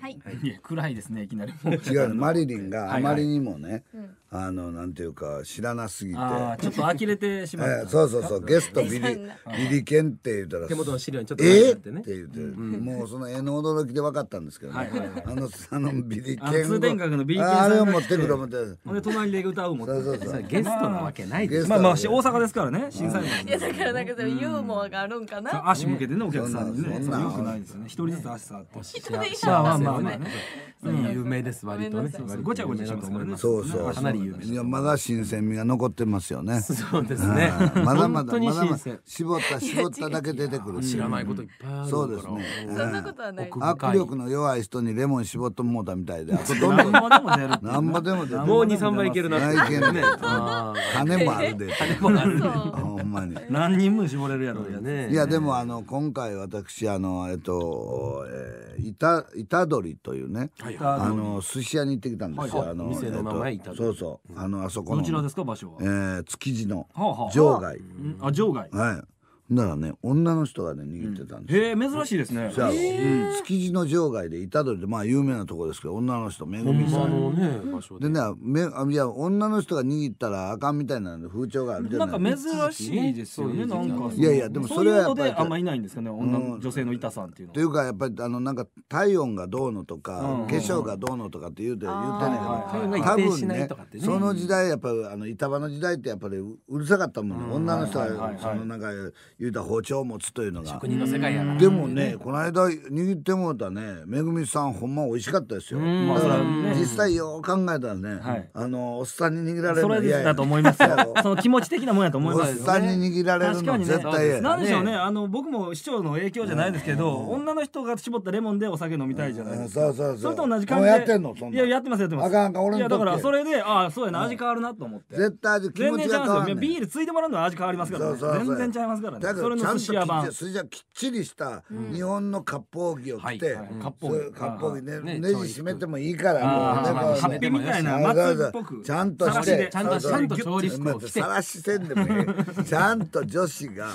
はい。暗いですねいきなり。も う違うのマリリンがはいあまりにもね、うん。あのなんていうか知らなすぎて、ちょっと呆れてしまった。えーそうそうそうゲストビリ ビリケンって言ったら手元の資料にちょっとえー、書いてあっね。ってて言って、もうその絵の驚きで分かったんですけどね、はいはいはい。あのあのビリケンあ通天閣のビリケンさんがああれを持ってくる思ってほんで隣で歌うもんそうそうそう。ゲストなわけないです。まあまあし大阪ですからね審査員いやだからなんかそれユーモアがあるんかな。足向けてねお客さんにね。よくないですよね。一人ずつ足触って。人でいいまあまあまあまあねね有名です割とね。ごちゃごちゃします。からねそうそうかなり有名いやまだ新鮮味が残ってますよね。そうですね。はいまだまだ本当にまだ絞った絞っただけ出てくる。知らないこといっぱいあるから。そうですね。そんなことはない。握力の弱い人にレモン絞ってもうたみたいで。あとどんどん何ぼでも出るも出る。もう二三倍いけるなないけんね。あ金もあるで。もあるそう ほんまに。何人分絞れるやろうやあね。ねいやでもあの今回私あのえっと、えー、板板鳥といあの寿司屋に行ってきたんですよ、はいあの店の名前えっとそうそう。あのあそこの。どちらですか場所は？えー、築地のはあはあ。場外。うん。あ場外。はいだからね女の人がね握ってたんですよ、へえ珍しいですね。じゃあ築地の場外で板鳥でまあ有名なところですけど女の人めぐみさんね場所ででねめあいや女の人が握ったらあかんみたいな風潮があるじゃなんないか珍しいですよねなんかいやいやでもそれはやっぱりあんまいないんですかね女の女性の板さんっていうのというかやっぱりあのなんか体温がどうのとか、うん化粧がどうのとかって言うて言うてんねはい多分ねその時代やっぱりあの板場の時代ってやっぱりううるさかったもんね、女の人はそのなんか言うたら包丁を持つというのが。職人の世界やからでもねこの間握ってもうたねめぐみさんほんま美味しかったですよ。ん。だから実際よう考えたらね、はい。あのおっさんに握られるそれの嫌や。だと思いますよ。その気持ち的なもんやと思いおっますよさんに握られるの絶対嫌やなんでしょうね。あの僕も市長の影響じゃないですけど女の人が絞ったレモンでお酒飲みたいじゃないですか。そうそうそう。それと同じ感じで。やってんのそんな。んいややってますやってます。あかんあかん俺のいやだから時それでああそうやな味変わるなと思って。絶対味気全持ち然ちゃいますよが変わんねんビールついてもらうのは味変わりますからね。そうそうそう。全然ちゃいますからねだけどちゃんと寿司屋版。きっちり筋がきっちりした日本の割烹着を着て、割烹着。ねねネジ締めてもいいからもうねこうハッピーみたいな松っぽくちゃんとして。でちゃんと調理服を着て。さらしせんでもいい。ちゃんと女子が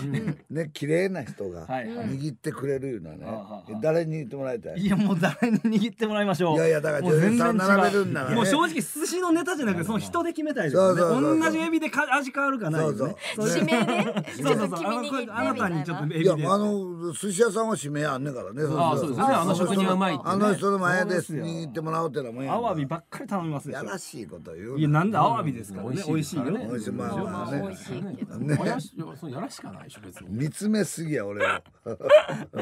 ね綺麗な人が握ってくれるいうのはあはねは誰に握ってもらいたい？いやもう誰に握ってもらいましょう。いやいやだから女優さん並べるんならね。もう正直寿司のネタじゃなくてその人で決めたいですね。同じエビでか味変わるかないよね。そう指名ねそうそうそうあなたにちょっとエビでいやあの寿司屋さんは指名あんねんからねあーそうですねあの職人はうまいってねあの人の前でそうですよ握ってもらおうってのはもんやんアワビばっかり頼みますでしやらしいこと言ういやなんでアワビですからね美味しいよね美味しいまあまあね美味しいけどねやらしそうやらしかないでしょ別に見つめすぎや俺は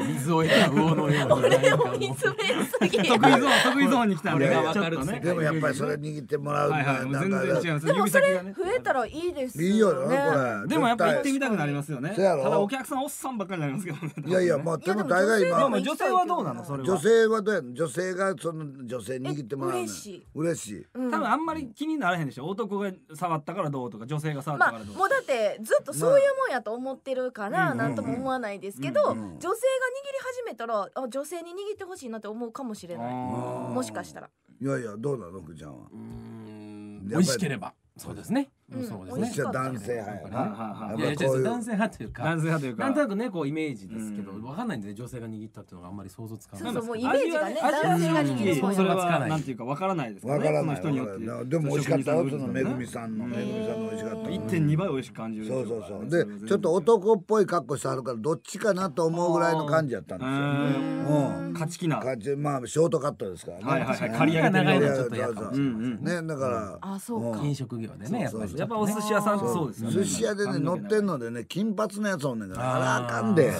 水を得た魚のような俺を見つめすぎ得意ゾーン得意ゾーンに来たんで俺がちょわかるっとねでもやっぱりそれ握ってもらうはいはいもう全然違いますでもそれがね増えたらいいですいいよねこれでもやっぱ行ってみたくなりますよねそうやろただお客さんおっさんばっかりになりますけどね。対いやいやまあでも大概今女性はどうなの？それは。女性はどうやの？女性がその女性握ってもらう嬉しい。嬉しい。うん。多分あんまり気にならへんでしょ？男が触ったからどうとか女性が触ったまあからどうもうだってずっとそういうもんやと思ってるからなんとも思わないですけどうん女性が握り始めたらあ女性に握ってほしいなって思うかもしれない。もしかしたら。いやいやどうなの？福ちゃんは。美味しければ。そうですねそうですね。美味しかった。男性派やなはいはいはい。いやいややっぱこういう。男性派というか。男性派というか。なんとなくねこうイメージですけどうん。わかんないんでね女性が握ったっていうのがあんまり想像つかない。そうそうもうイメージがね男性が握るもん。やそれ想像がつかない。はなんていうかわからないです。からねそのわからない。人によって。でも美味しかったよそのめぐみんさんの。めぐみさんの美味しかった。1.2倍美味しく感じるそうそうそう。でちょっと男っぽい格好してはるからどっちかなと思うぐらいの感じやったんですよ。うん。勝ち気な。感じまあショートカットですからね。はいはいはい。ね刈り上げてる長いのちょっとやかもしれませんねねだから。あそうか。飲食業でねやっぱりやっぱお寿司屋さんってそうですよね。寿司屋でね乗ってんのでね金髪のやつおんねんからあかんで。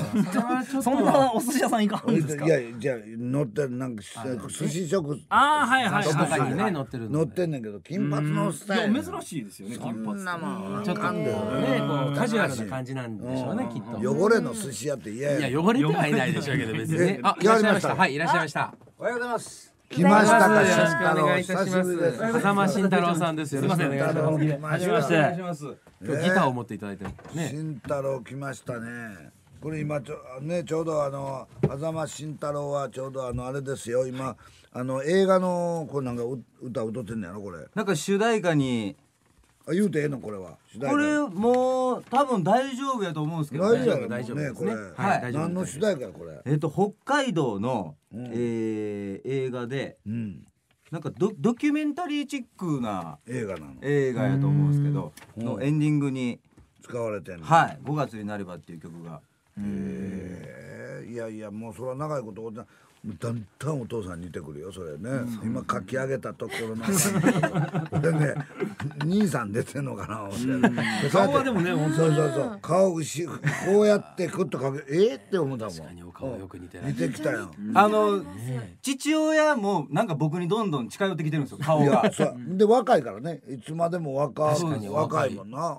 そんなお寿司屋さん行かんんですか？いやじゃあ乗ってるなんか寿司食ああはいはいはいはい載ってる乗ってんねんけど金髪のスタイル。いや珍しいですよね金そ髪んなもん。ちょっとねこうカジュアルな感じなんでしょうねきっと。汚れの寿司屋って嫌や。いや汚れてはいないでしょうけど別にね。あいらっしゃいました。はいいらっしゃいました。おはようございます。来ましたかよろしくお願いいたします。久しぶりです。風間慎太郎さんです。よろしくお願いします。今日ギターを持っていただいてね。慎太郎来ましたね。これ今ちょねちょうどあの狭間慎太郎はちょうどあのあれですよ。今あの映画のこれなんかう歌歌ってんのやろこれ。なんか主題歌にあ言うてええのこれは。これもう多分大丈夫やと思うんですけどね。大丈夫や大丈夫ですね。はい何の主題歌やこれ？えっと北海道の、うん。えー映画でうん。なんかドドキュメンタリーチックな映画なの。映画やと思うんですけどうん。のエンディングに使われてん「の。はい5月になれば」っていう曲が。えー。いやいやもうそれは長いことだだんだんお父さんに似てくるよそれね、今書き上げたところの俺 ね兄さん出てんのかな思って。顔はでもね本当に。そうそうそう。顔後ろこうやってクッとかけえーって思ったもん。確かにお顔よく似て似てきたよ。あの父親もなんか僕にどんどん近寄ってきてるんですよ顔いがや。そう。で若いからね。いつまでも若確かに若若い。いもんな、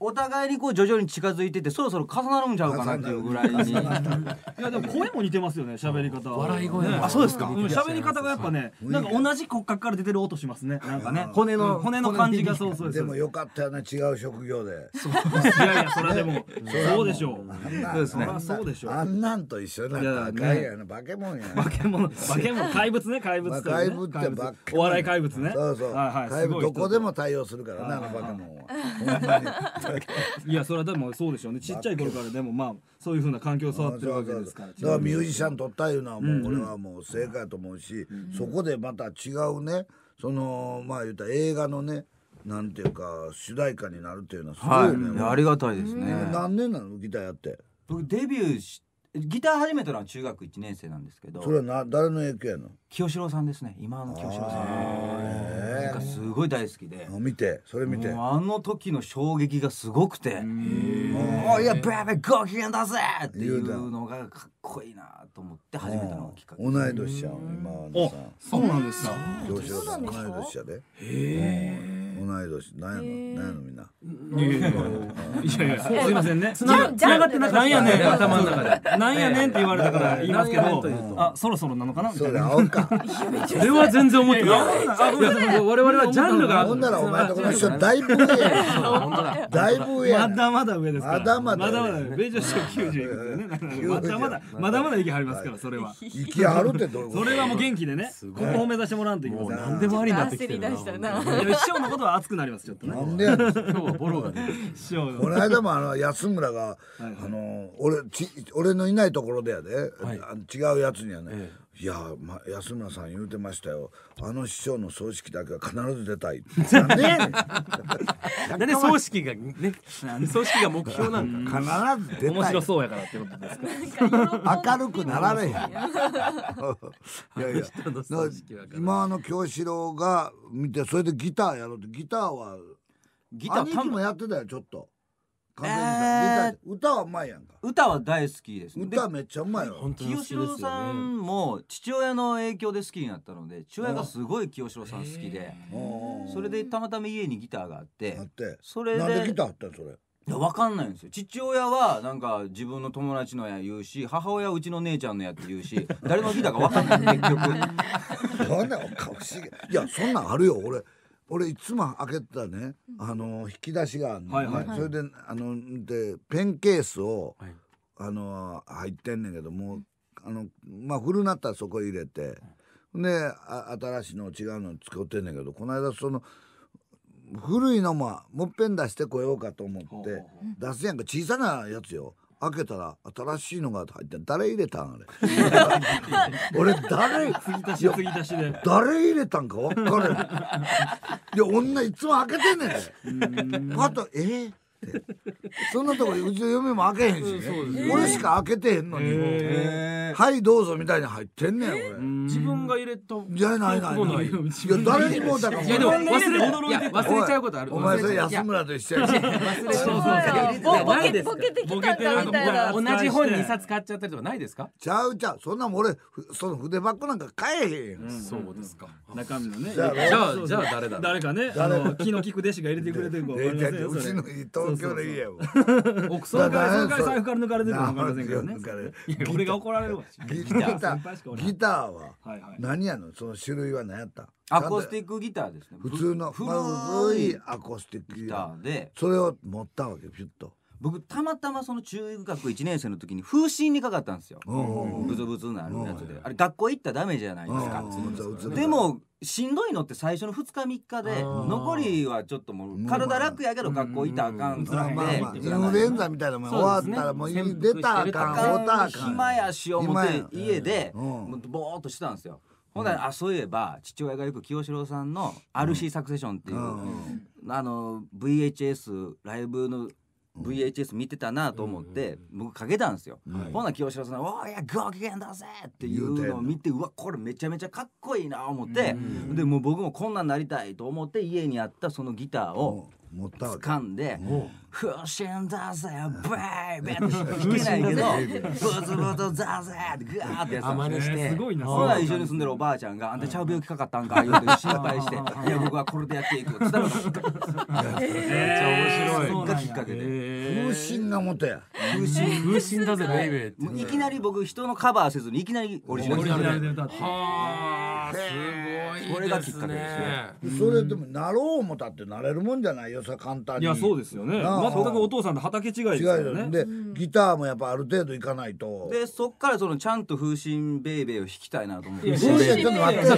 お互いにこう徐々に近づいててそろそろ重なるんちゃうかなっていうぐらいに。いやでも声も似てますよね喋り方。は笑い声も。ね。あそうですか。うん喋り方がやっぱねなんか同じ骨格から出てる音しますね。なんかね。骨のうん。骨の感じがそうそうです。でもよかったよね違う職業で。いやいやそれはでもそうでしょう。あんなそうですね。あんなそうでしょう。あんなんと一緒になったやな化け物やな化け物化け物怪物ね怪物怪物ってお笑い怪物ね。そうそう、はいはい怪物どこでも対応するからなあのバカモンは。いやそれはでもそうでしょうね。ちっちゃい頃からでもまあそういうふうな環境を育ってるわけですからだからミュージシャン取ったいうのはもう俺はもう正解だと思うし、そこでまた違うねそのまあ言ったら映画のねなんていうか主題歌になるっていうのはすごいね、ありがたいですね。何年なの？ギターやって。僕デビューしギター始めたのは中学1年生なんですけど。それはな誰の影響やの？清志郎さんですね。今の清志郎さんえなんかすごい大好きで。あ見て。それ見て。あの時の衝撃がすごくて「おいやベベご機嫌だぜ!」っていうのがかっこいいなと思って始めたのがきっかけ。同い年やん今のさそうなんですか。同い年やで同い年なんやのなんやのみんな。いやいや。すいませせんね。つなつながってなかった。なんやねん頭の中で。なんやねんって言われたから言いますけどとあそろそろなのかなみたそれいなそれは全然思ってない。いや我々はジャンルがほんならお前とこの人だいぶ上だだいぶ上やまだまだ上ですからまだまだまだまだ上米女子90いくつよねだからまだまだまだまだ息張りますからそれは息あるってどういうことそれはもう元気でねここを目指してもらわんといけません何でもありになってきてるな焦り出したないや師匠のことは熱くなりますちょっとね。なんでやねん。今日はボロがね師匠この間もあの安村が、はいあの俺ち俺のいないところでやで、はい。あの違うやつにはね、えいや、ま、安村さん言うてましたよ。あの師匠の葬式だけは必ず出たい。なんでやねんなんで？葬式がね葬式が目標なんか。必ず出たい。面白そうやからってことですか？明るくなられへん。いやいや。今あの京志郎が見てそれでギターやろうって。ギターはギター兄貴もやってたよちょっと歌はうまいやんか。歌は大好きです歌めっちゃうまいよ本当に好き清志郎さですよね。んも父親の影響で好きになったので父親がすごい清志郎さん好きでうんそれでたまたま家にギターがあってそれなんでギでターあったんそれ？いや分かんないんですよ。父親はなんか自分の友達のや言うし母親はうちの姉ちゃんのやって言うし 誰のギターか分かんない結局。そんなおかしげいやそんなんあるよ。俺俺いつも開けてたね。あの引き出しがあるの、ね。はいはい。それであのでペンケースを、はい。あの入ってんねんけどもうあのまあ古なったらそこ入れて。であ新しいの違うの使ってんねんけどこの間その古いのももっぺん出してこようかと思って出すやんか。小さなやつよ開けたら新しいのが入って誰入れたんあれ？俺誰？誰入れたんか分からん。いや女いつも開けてんねんで。パッと「えー？って。そんなとこうちの嫁も開けへんしね。俺しか開けてへんのに。はいどうぞ」みたいに入ってんねん俺。自分が入れたじゃないないない。い。や誰にもだからいやでも忘驚いてれ忘れちゃうことある。お前それ安村と一緒やし。ボボケてきたんだみたいな。同じ本2冊買っちゃったりとかないですか？ちゃうちゃうそんなんもん俺ふその筆箱なんか買えへんよそうですか。中身のね。じゃあじゃあ誰だ誰かね。あの気の利く弟子が入れてくれてるか分かりませんようちのそれ東京でいいやその代わりその代わり財布から抜かれてるか分かりませんけどね。俺が怒られるわ。ギター。ギターは何やの？その種類は何やった？アコースティックギターですね。普通の古いアコースティックギターで。それを持ったわけピュッと僕たまたまその中学1年生の時に風疹にかかったんですよ。うんブツブツなるやつで。あれ学校行ったらダメじゃないですか。うんでもしんどいのって最初の2日3日で残りはちょっともう体楽やけど学校行ったらあかんつらまあまあまあインフルエンザみたいなもん。終わったらもう出たらあかんあかん。暇やし思って家でボーっとしてたんですよ。ほんならあそういえば父親がよく清志郎さんの RC サクセションっていう、あの VHS ライブの VHS 見てたなと思って僕かけたんですよ、ほな清志郎さんが「おーいやご機嫌だぜ!」っていうのを見てうわこれめちゃめちゃかっこいいな思ってでもう僕もこんなんなりたいと思って家にあったそのギターを掴んで「不審だぜベイベー」って弾けないけど「ブツブツだぜ!」ってグワーって。やってたんですよえーすごいな。ほな一緒に住んでるおばあちゃんが「あんたちゃう病気かかったんか?」言うて心配して「いや僕はこれでやっていく」っつったらそめっちゃ面白い。れがきっかけで。え風神が元や風神風神だぜベイベーって。もういきなり僕人のカバーせずにいきなりオリジナルで歌って。はあすごいですねこれがきっかけですそれでもなろう思ったってなれるもんじゃないよさ簡単に。いやそうですよね全くお父さんと畑違いです違よね。うよでギターもやっぱある程度いかないと。でそっからそのちゃんと風神ベイベーを弾きたいなと思って。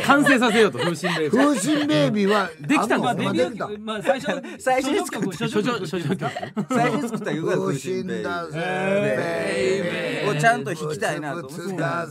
完成させようと風神ベイベー風神ベイビーはできたのだまあデビできたューまあ最初最初に作った。最初に作った曲が風風神ベイベ神だぜーをちゃんと弾きたいなと思って。か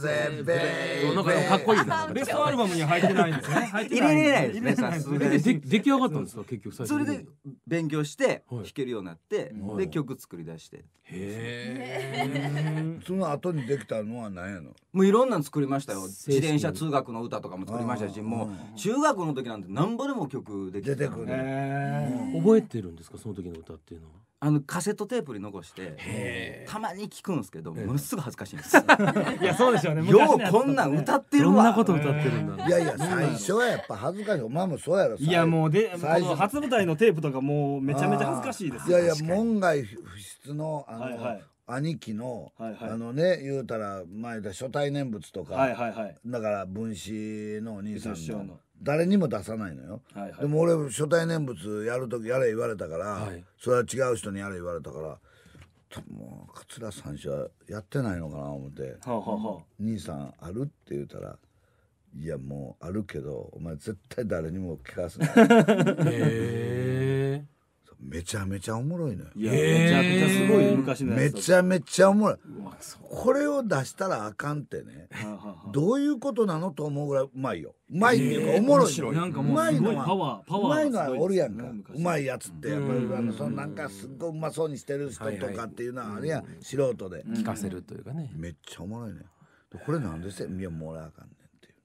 でもかっこいいなベストアルバムには入ってないんですね。入れれないですね出来上がったんですか結局最初に。それで勉強してはい。弾けるようになってで曲作り出して。へその後にできたのは何やの？もういろんなの作りましたよ。自転車通学の歌とかも作りましたしもう中学の時なんてなんぼでも曲できて出てくる。ええ覚えてるんですか？その時の歌っていうのはあのカセットテープに残してたまに聞くんですけどものすごい恥ずかしいんです。ー いやそうでしょうね。ようこんなん歌ってどるわ。んなこと歌ってるんだ。いやいや最初はやっぱ恥ずかしい。お前もそうやろいやもうでこ最初。の初舞台のテープとかもうめちゃめちゃ恥ずかしいです。いやいや門外不出のあの、はいはい。兄貴の、はいはい。あのね言うたら前だ初対念仏とか、はいはいはい。だから分子のお兄さんの誰にも出さないのよ、はいはい。でも俺初対念仏やる時やれ言われたから、はい。それは違う人にやれ言われたからともう桂三枝はやってないのかな思って。はあはあは「兄さんある?」って言うたら「いやもうあるけどお前絶対誰にも聞かせない」へえめちゃめちゃおもろいのよ。あいやめちゃくちゃすごい昔のやめつちゃめちゃおもろい。これを出したらあかんってね。はあはあはあ。どういうことなのと思うぐらいうまいよ。うまいっていうかおもろい。のなんかもうすごいパワーパワーうまいのはおるやんか。うまいやつってやっぱりあのそのなんかすっごいうまそうにしてる人とかっていうのはあれやん。素人で。聞かせるというかね。めっちゃおもろいね。これなんでせいやもらあかんね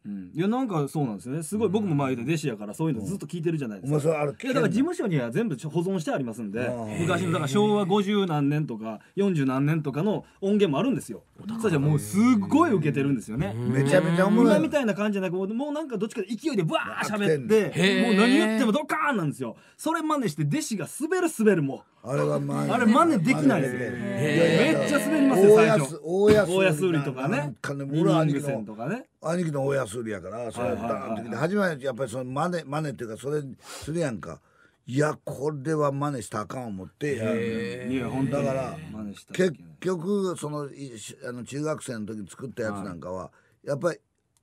ううん。いやなんかそうなんですよね。すごい僕も前で弟子やからそういうのずっと聞いてるじゃないですか。お前それあるいやだから事務所には全部保存してありますんでうん。昔のだから昭和50何年とか40何年とかの音源もあるんですよ。それじゃもうすっごい受けてるんですよね。めちゃめちゃおもろい。みたいな感じじゃなくもうなんかどっちかで勢いでブワー喋っへてもう何言ってもドカーンなんですよ。それ真似して弟子が滑る滑るもあれはまあれ真似できないですね。ねめっちゃ滑りますよ最初。大安大安売りとかね。俺兄貴の線とかね。兄貴の大安売りやからそれはいはいはい。ダーンと来て初めはやっぱりその真似真似っていうかそれするやんか。いやこれは真似したらあかん思って。やるいや本当にだから結局そのいしあの中学生の時に作ったやつなんかはやっぱり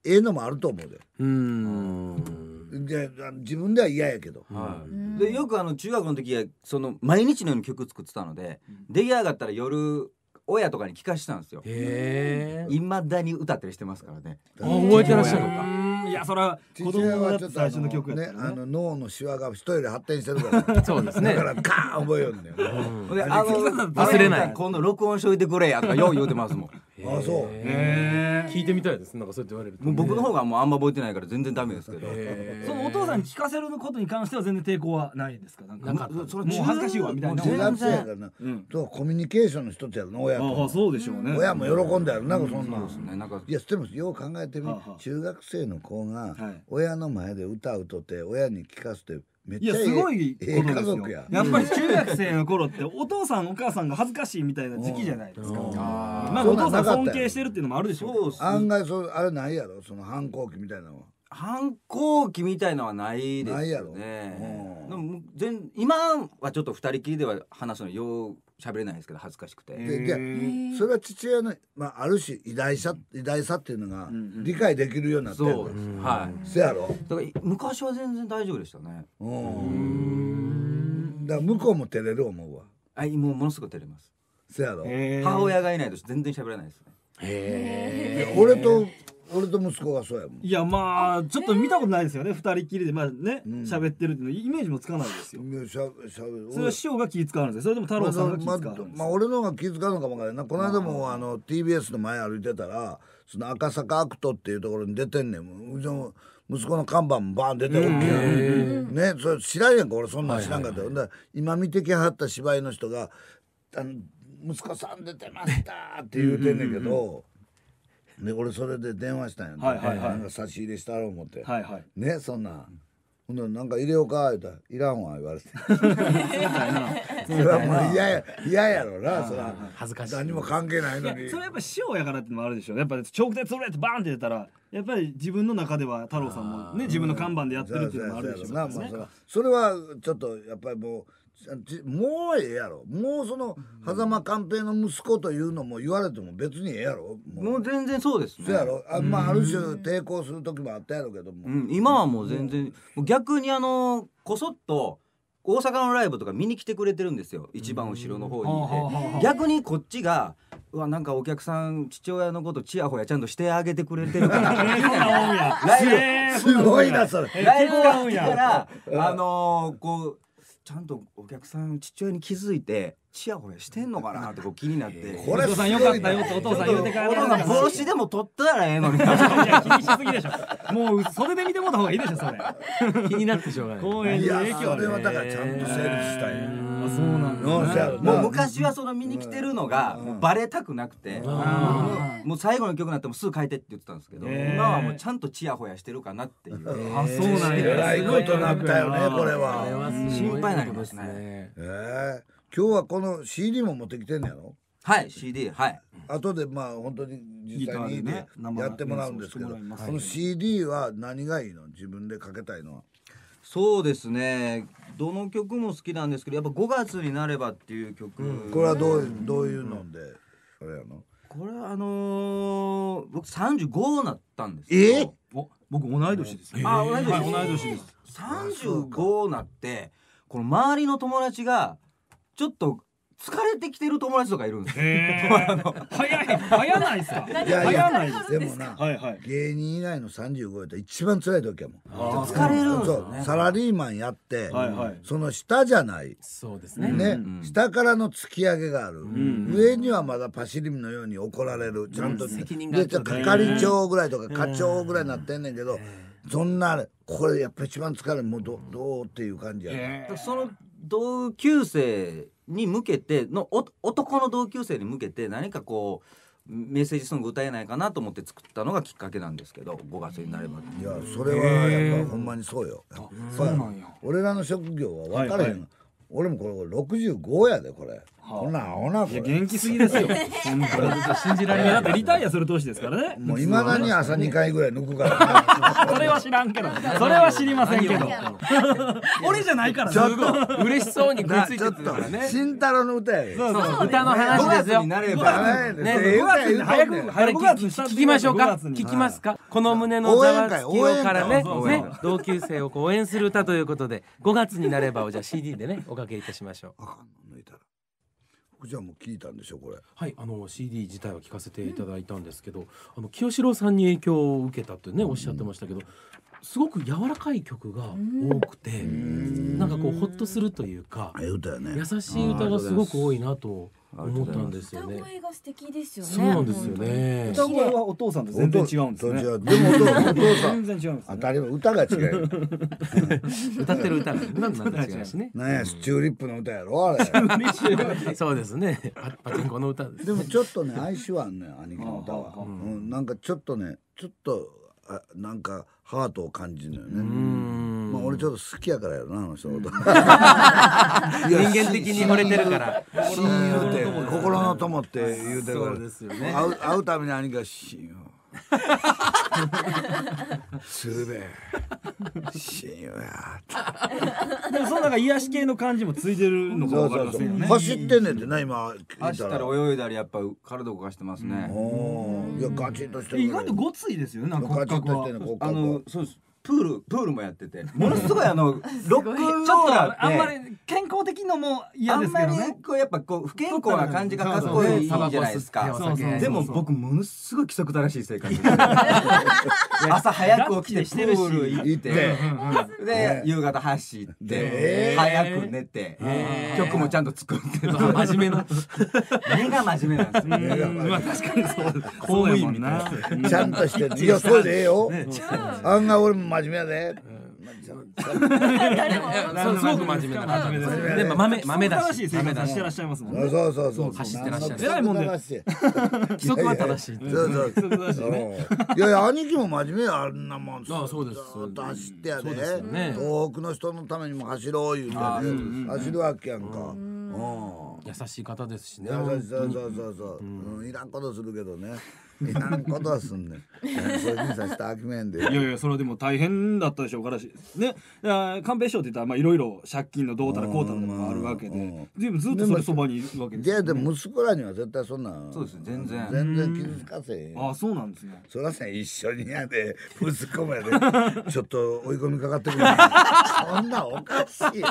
ええのもあると思うで。うん。で自分では嫌やけど。はい、でよくあの中学の時はその毎日のように曲作ってたので、出来上がったら夜親とかに聞かしてたんですよ。へえ。いまだに歌ったりしてますからね。あ覚えてらっしゃる。のか。うん。いやそれは子供はちょっとあ最初の曲ね。あの脳のシワが人より発展してるから。そうですね。だからカーン覚えよんだよであの忘れない。今度録音しといてくれやとかよう言うてますもんあそう。へ聞いてみたいです。なんかそうやって言われると。もう僕の方がもうあんま覚えてないから全然ダメですけど、へそのお父さんに聞かせることに関しては全然抵抗はないですか？なんかなかったそれもう恥ずかしいわみたいな。中学生やからな、うん。とコミュニケーションの一つやろな親ああとそうでしょうね。親も喜んだやろな、そんなん。ね。なんか。いやでもよう考えてみ、はあはあ。中学生の子がはい。親の前で歌うとって親に聞かせていやすごいこええとですよ。家族や。やっぱり中学生の頃ってお父さんお母さんが恥ずかしいみたいな時期じゃないですか。あまあお父さん尊敬してるっていうのもあるでしょ。そう案外そうあれないやろその反抗期みたいなのは。反抗期みたいのはないですないやろ。よねうん。でも全今はちょっと二人きりでは話すのよう喋れないですけど恥ずかしくて、でいやそれは父親の、まあ、ある種偉大さ偉大さっていうのが理解できるようになってるそうですはい。せやろ？だから昔は全然大丈夫でしたね。うん。だから向こうも照れる思うわ。あもうものすごく照れます。せやろ？母親がいないと全然喋れないですね。いや俺と俺と息子がそうやもん。いやまあちょっと見たことないですよね。二人きりでまあねうん。喋ってるっていうの。イメージもつかないですよ。いやしゃしゃそれは師匠が気使うんですよ。それとも太郎さんが気使まあうんですまあ俺の方が気遣うのかもわからないな。この間もあの TBS の前歩いてたらその赤坂アクトっていうところに出てんねんうちの息子の看板もバーン出てるねそれ知らんやんか俺そんなん知らんかったよ、ほんだら今見てきはった芝居の人が「あの息子さん出てました」って言うてんねんけど、で俺それで電話したんやん、はいはいはい。なんか差し入れしたろう思って、はいはい。ねそんな。んほんでなんか入れようか言うたら「いらんわ」言われて。それはもう嫌や嫌やろなそら恥ずかしい。何も関係ないいのに。やそれやっぱ師匠やからってのもあるでしょ。やっぱ直接それってバーンって出たらやっぱり自分の中では太郎さんもね自分の看板でやってるっていうのもあるでしょ。それはちょっとやっぱりもうちもうええやろ。もうその狭間寛平の息子というのも言われても別にええやろ。ももう全然そうですね。そうやろ。あまあある種抵抗する時もあったやろうけども、うん、今はもう全然もう逆にあのこそっと大阪のライブとか見に来てくれてるんですよ。一番後ろの方にいて。逆にこっちがうわなんかお客さん父親のことチヤホヤちゃんとしてあげてくれてるから。ライブえーすごいなそれ。えーライブ終わって違うんやからあのーこうちゃんとお客さん父親に気づいてチヤホヤしてんのかなってこう気になって。これお父さんよかったよってお父さん言うてからお父さん帽子でも取ったらええのにいや気にしすぎでしょ。もう袖で見てもらった方がいいでしょそれ。気になってしょうがない。公影響それはだからちゃんと整理したいあそうなんだうんそうやろもうな昔はその見に来てるのがもうバレたくなくて。あもう最後の曲になってもすぐ書いてって言ってたんですけど今はもうちゃんとチヤホヤしてるかなっていう。あそうなんえやらいことになったよねこれは。心配になりますね。ええ今日はこの CD も持ってきてんのやろ？はい CD はい。後でまあ本当に実際にやってもらうんですけど、この CD は何がいいの？自分でかけたいのはそうですね。どの曲も好きなんですけどやっぱ5月になればっていう曲。これはどうどういうのであれやの？これはあのー僕35なったんですけどお僕同い年ですあ同い年はい同い年です。35なってこの周りの友達がちょっと疲れてきてる友達とかいるんです 早い 早ないっすか。いですでもなはいはい。芸人以外の35やったら一番辛い時やもん疲れるんですね。サラリーマンやって、はいはい。その下じゃない。そうですね。ね、うん下からの突き上げがある、ん上にはまだパシリのように怒られる。ちゃんと、うん。責任がでちょっと係長ぐらいとか課長ぐらいになってんねんけど、そんなこれやっぱ一番疲れる。もうどどうっていう感じや、ねその同級生に向けてのお男の同級生に向けて何かこうメッセージソング歌えないかなと思って作ったのがきっかけなんですけど5月になればいやそれはやっぱほんまにそうよ。そうなんや。俺らの職業は分かれへん、はいはい。俺もこれ65やでこれ、こんなんアホなこれいや元気すぎですよ。本当に。信じられないだってリタイアする年ですからね。もういまだに朝2回ぐらい抜くからね。それは知らんけど。それは知りませんけど。俺じゃないから。ちょっねと嬉しそうに食いついなちょっとてたからね。慎太郎の歌やで。そうそう。歌の話ですよ。になれば。ねねええ5月早く早く5月に聞きましょうか？5月に。聞きますか？この胸のざわつきをからね。同級生を応援する歌ということで5月になればをじゃあ CD でねおかけいたしましょうあかんの抜いたらじゃあもう聞いたんでしょこれ。はいあの CD 自体は聞かせていただいたんですけど、あの清志郎さんに影響を受けたってねおっしゃってましたけどすごく柔らかい曲が多くてなんかこうホッとするというかね。優しい歌がすごく多いなと思ったんですよ歌ね。声が素敵ですよね。そうなんですよね。歌声はお父さんと全然違うんですねでもお父さん全然違うんですね当たり前歌が違うよ 歌ってる歌がねまた違うしね。なん やチューリップの歌やろあれ そうですね。パパチンコの歌です。でもちょっとね哀愁はあんねん兄貴の歌は、うん、なんかちょっとねちょっとあなんかハートを感じるのよねうんまあ俺ちょっと好きやからやろなあの人のこと。人間的に惚れてるから。親友って心の友って言うてるから。そうですよね。会う会うために兄貴が親友すべ親友や。でもそのなんか癒し系の感じもついてるのかわかりませんよね。走ってんねんってな今。走ったたらり泳いだりやっぱ体動かしてますね、いやガチッとしてる意外とごついですよねなんか骨格は。ガチッとしてんね骨あ格は。のそうですプールプールもやっててものすごいあの ロックンロちょっーラーってとあんまり健康的のも嫌あんまりですけどね。こうやっぱこう不健康な感じがかっこいいじゃないですか。でも僕ものすごい規則正しい生活朝早く起きてプール行ってで夕方走ってで早く寝て曲もちゃんと作って真面目な目が真面目なんですようんまあ確かにそう公務員みたいなちゃんとしていやそれでええよ案外俺も真面目やで。誰も。すごく真面目な真面目ですでまあ豆豆だし。豆だしてらっしゃいますもんね。そうそうそう走ってらっしゃる。偉いもんで規則は正しい。そうそういやいや兄貴も真面目やあんなもん。あそうです。走ってやで。東北の人のためにも走ろう言うて。ね走るわけやんか。うん。優しい方ですしね。そうそうそうそう。そう、うん、いらんことするけどねいらんことはすんねん。それにさしてあきめんで。いやいやそれはでも大変だったでしょうからしね。いや寛平師匠って言ったらまあいろいろ借金のどうたらこうたらとかもあるわけうん。ででもずっとそれそばにいるわけですいやよでも息子らには絶対そんなんそうです全然。全然傷つかせへん。よああそうなんですね。そらせん一緒にやで息子もやで。ちょっと追い込みかかってくるそんなんおかしい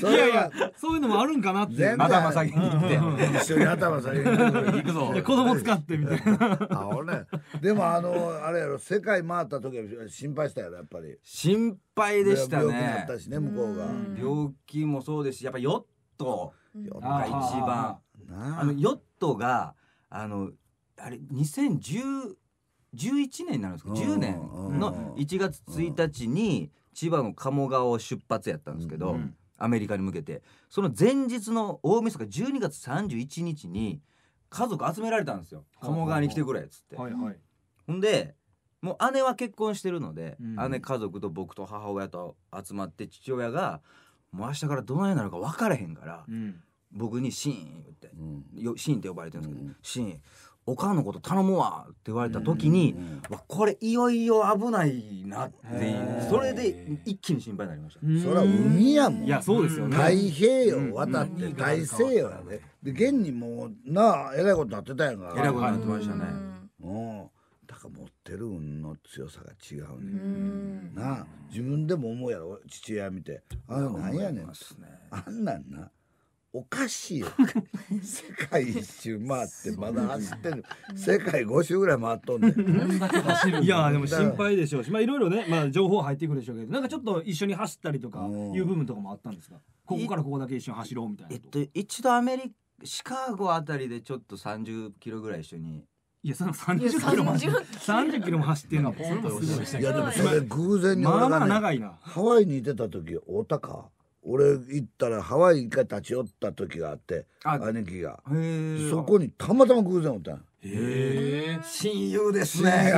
そいやいれはやそういうのもあるんかなって頭下げに行って一緒に頭下げに行くぞいや子供使ってみたいなあ俺ねでもあのあれやろ世界回った時は心配したやろやっぱり。心配でした病気になっねたしね向こうが。病気もそうですしやっぱヨットが一番。なあ。のヨットがあのあれ2010 11年になるんですか？うん10年の1月1日に千葉の鴨川を出発やったんですけど、うん。アメリカに向けて。その前日の大晦日12月31日に家族集められたんですよ。鴨川に来てくれっつって。はいはい。ほんでもう姉は結婚してるので、うん。姉家族と僕と母親と集まって父親が「もう明日からどないなるか分からへんから、うん。僕にシーン言ってうん。よシーンって呼ばれてるんですけど、うん。シーンおかんのこと頼むわって言われた時に、うんわこれいよいよ危ないなっていへうー。それで一気に心配になりました。そら海やもん。いやそうですよね。太平洋渡って大西洋やで。で現にもうなあえらいことなってたやんか。えらいことになってましたね。うん。だから持ってる運の強さが違うねうん。なあ自分でも思うやろ。父親見て。あれなんやねんますね。あんなんなおかしいよ。世界一周回ってまだ走ってる世界5周ぐらい回っとんねん。いやでも心配でしょうしまあいろいろねまあ情報入ってくるでしょうけどなんかちょっと一緒に走ったりとかうん。いう部分とかもあったんですか？ここからここだけ一緒に走ろうみたいな。えっと一度アメリカシカゴあたりでちょっと30キロぐらい一緒に。いやその30キロも走って30キロも走ってんのポンといやでもそれ偶然にまあまあ長いな。ハワイにいてた時会うたか？俺行ったらハワイ一回立ち寄った時があってあ兄貴が。そこにたまたま偶然おったんやへ親友ですね。ね。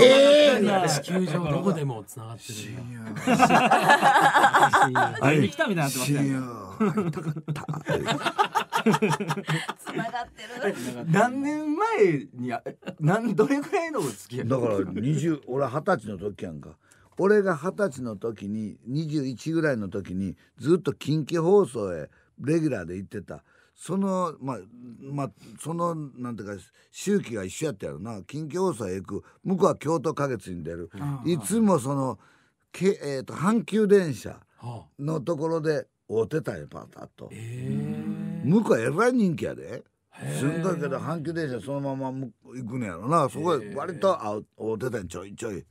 えええ。地球上どこでもつながってる。んだ会いに来たみたいになってます親ね友。会いたかったつながってる何年前にあなんどれぐらいのお付き合いだから20俺二十歳の時やんか俺が二十歳の時に21ぐらいの時にずっと近畿放送へレギュラーで行ってた。そのまあまあそのなんていうか周期が一緒やったやろな。近畿放送へ行く。向こうは京都花月に出る。いつもそのけ、えー、と阪急電車はあ。のところで会うてたんよパタッと。へ向こうはえらい人気やで。え。すんごいけど阪急電車そのまま行くねやろな。そこで割と会う会うてたんちょいちょい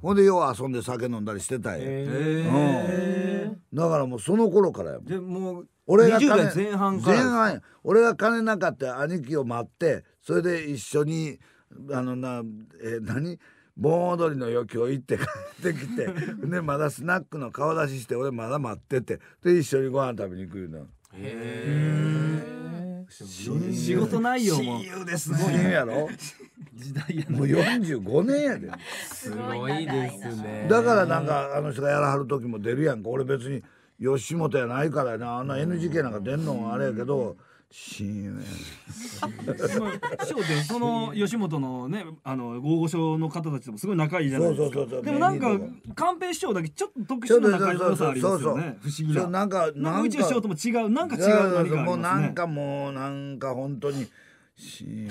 ほんでよう遊んで酒飲んだりしてたんや、へだからもうその頃からやもん。ーでもう俺が20金代前半から前半や。俺が金なかった兄貴を待ってそれで一緒にあのなえー何？盆踊りの余興行って帰ってきて でまだスナックの顔出しして俺まだ待っててで一緒にご飯食べに行くいうの仕事内容も親友ですすごいね。やろ。時代やな。もう45年やで。すごいですね。だからなんかあの人がやらはる時も出るやんか。俺別に吉本やないからやな。あんな NGK なんか出んのはあれやけど親友やね。師匠ってその吉本のねあの大御所の方たちともすごい仲いいじゃないですか。そうそうそうそう。でもなんか寛平師匠だけちょっと特殊な仲良さありますよね不思議な。なんかなんか。宇宙師匠とも違うなんか違う何かありもうますねなんかもうなんか本当にし い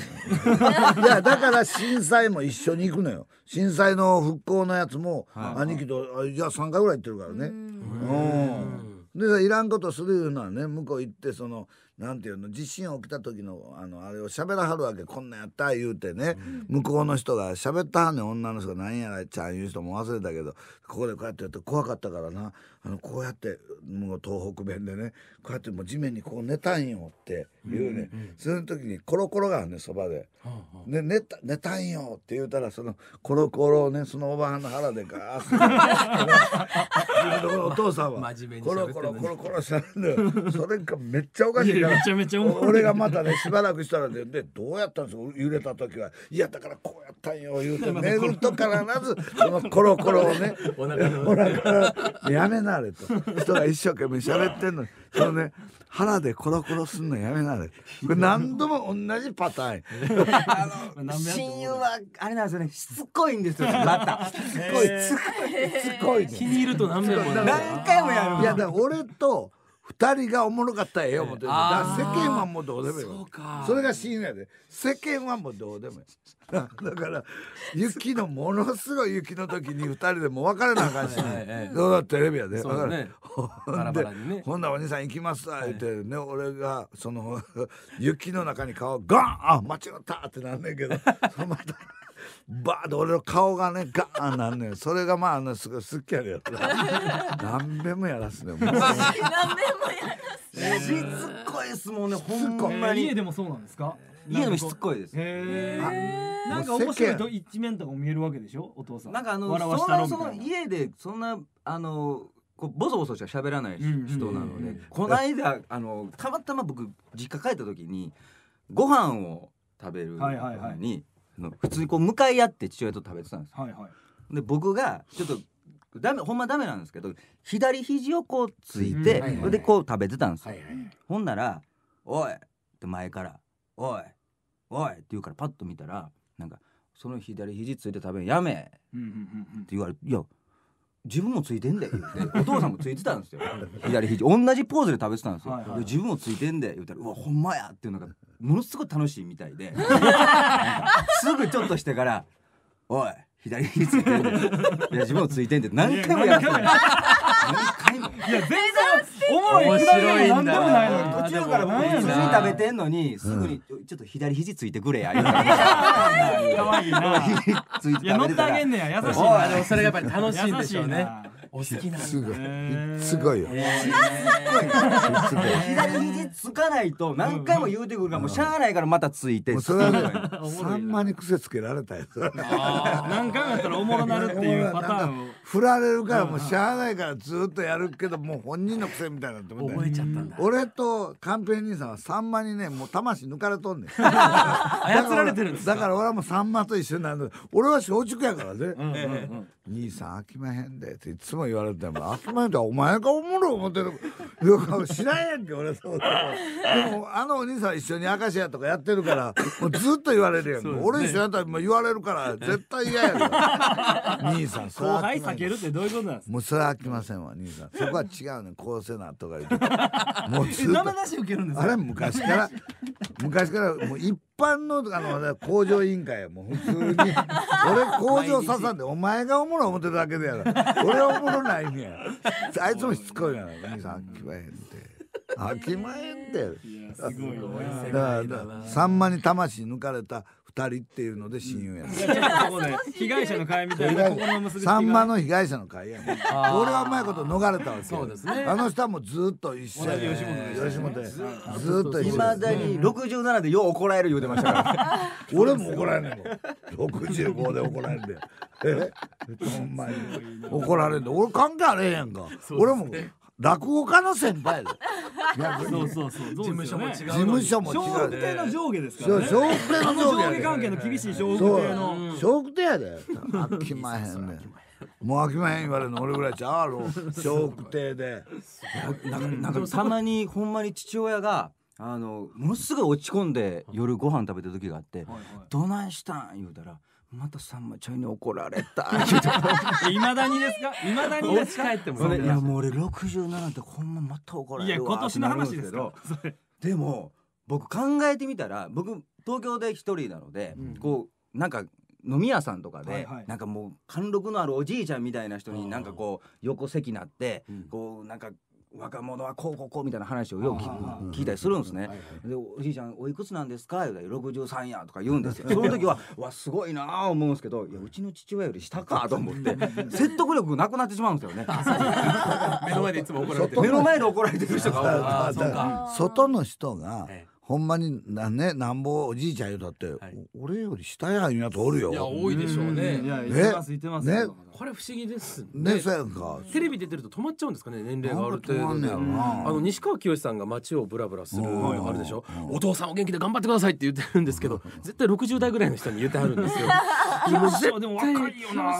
やだから震災も一緒に行くのよ。震災の復興のやつも兄貴とあいや3回ぐらい行ってるからね。うん。でいらんことするいうのはね向こう行ってそのなんていうの地震起きた時のあのあれを喋らはるわけこんなんやった言うてね、向こうの人が喋ったはんねん女の人が何やらちゃん言う人も忘れたけどここでこうやってやって怖かったからな。あのこうやってもう東北弁でねこうやってもう地面にこう寝たんよって言うね、その時にコロコロがあんねんそばで。で寝た寝たんよって言うたらそのコロコロをねそのおばはんの腹でガーッ 自分のお父さんはコロコロコロコロしたんだよ。それがめっちゃおかしいめちゃめちゃ俺がまたねしばらくしたらででどうやったんですか？揺れた時は。いやだからこうやったんよ。言うて寝ると必ずそのコロコロをねお腹の。からやめなれと。人が一生懸命喋ってんの。にそのね腹でコロコロすんのやめなれ。これ何度も同じパターン あの親友はあれなんですよね。しつこいんですよ。また。しつこい。しつこい。すごい。ね気に入る。と何回もやる。いやだから俺と二人がおもろかったらええ思ってる。だから世間はもうどうでもいい。そうか。それが親友やで。世間はもうどうでもいい。だから雪のものすごい雪の時に二人でもう別れなあかんし。はいはいはい。どうだテレビやで。そうだね。ほんでほんならお兄さん行きますわ言ってね俺がその 雪の中に顔ガンあ間違ったってなんねんけど。またバーッと俺の顔がねガーンなんねん。それがまああのすごい好きやでよ 何遍もやらすねんもう。何年もやしつこいですもんねほんまに。家でもそうなんですか？家でもしつこいですへなんか面白いと一面とかも見えるわけでしょ？お父さん。なんかあのそんなその家でそんなあのこうボソボソしか喋らないうん人なのでこの間あのたまたま僕実家帰った時にご飯を食べるのに、はいはいはい普通にこう向かい合って父親と食べてたんですよはいはいで僕がちょっとダメほんまダメなんですけど左肘をこうついて、うんはいでこう食べてたんですよ、はいはいほんなら「おい!」って前から「おいおい!」って言うからパッと見たらなんか「その左肘ついて食べんやめ!」って言われて「いや自分もついてんで」言って。お父さんもついてたんですよ。左肘。同じポーズで食べてたんですよ、はいはい。で自分もついてんで言ったら「うわほんまや!」っていうのがものすごい楽しいみたいで。すぐちょっとしてから「おい左肘ついてんで」いや自分もついてんで何回もやってたいや全然おもろい。面白いんだなんでもな。いのに途中から僕普通に食べてんのにすぐにちょっと左肘ついてくれや。言 うから可愛いな。ついていや乗ってあげんねや。優しいそれがやっぱり楽しいんでしょうねお好きなんだ。すごい。すごいよ。すごい左肘つかないと何回も言うてくるからもうしゃあないからまたついて。それはねさんまに癖つけられたやつ何回もやったらおもろなるっていうパターン。を振られるからもうしゃあないからずっとやるけどもう本人の癖みたいになっても覚えちゃったんだ。俺とカンペ兄さんはさんまにねもう魂抜かれとんねん。操られてるんですか？だから俺はもうさんまと一緒になる俺は松竹やからね、うんうんうん兄さん飽きまへんで。っていつも言われても飽きまへんってお前がおもろい思ってる。いや知らんやんけ俺そうでもあのお兄さん一緒に明石家とかやってるからもうずっと言われるやん、俺一緒やったら言われるから絶対嫌やろ兄さんそれ後は飽きまへん。輩避けるってどういうことなんですか？もうそれは飽きませんわ兄さん。そこは違うねん。こうせなとか言って。もうずっと。生なし受けるんですか？あれ昔から昔からもう一般のあの工場委員会やもう普通に 俺工場刺さんでお前がおもろい思ってるだけでやろ。俺はおもろないねや。あいつもしつこいな兄さん飽きまへんって飽きまへんってだからさんまに魂抜かれた二人っていうので親友や。被害者の会みたいなさんまの被害者の会や俺はうまいこと逃れたわけそうですね。あの人はもうずっと一緒や。ねん同じ吉本で吉本でずっとだに67でよう怒られる言うてましたから。俺も怒られんねんもん。65で怒られんで え？ほんまに。怒られんで俺関係あれへんやんか。俺も落語家の先輩で。逆にそうそうそう。事務所も違う事務所も違笑う福亭の上下ですからね。笑福亭の上下上下関係の厳しい笑福亭の。笑福亭やで。飽きまへんねん。もう飽きまへん言われるの俺ぐらいちゃうろ。笑福亭で。なんかなんかたまにほんまに父親があのものすごい落ち込んで夜ご飯食べた時があってはいはい「どないしたん?」言うたら「またさんまちゃんに怒られた」いまだにですか？いまだにですか？帰ってもそれいやもう俺67ってほんままた怒らいやれるわ。今年の話ですけど。でも僕考えてみたら僕東京で一人なので、こうなんか飲み屋さんとかで、はいはい。なんかもう貫禄のあるおじいちゃんみたいな人になんかこう横席になって、うん。こうなんか若者はこうこうこうみたいな話をよく聞いたりするんですね。はいはい。でおじいちゃんおいくつなんですか?」言うたら63や」とか言うんですよ。その時は「うわすごいな」あ思うんですけどいやうちの父親より下かと思って 説得力なくなってしまうんですよね。目の前でいつも怒られてる。目の前で怒られてる人が外の人がええ。ほんまになねなんぼおじいちゃん言うたって、俺より下やんやつおるよ。いや多いでしょうね。いやね言ってます言ってます。よねこれ不思議ですね。そうやんか。テレビ出てると止まっちゃうんですかね年齢がある程度で。あの西川きよしさんが街をブラブラするうんあるでしょ？お父さんお元気で頑張ってくださいって言ってるんですけど絶対60代ぐらいの人に言ってはるんですよ。い やでも若いよな。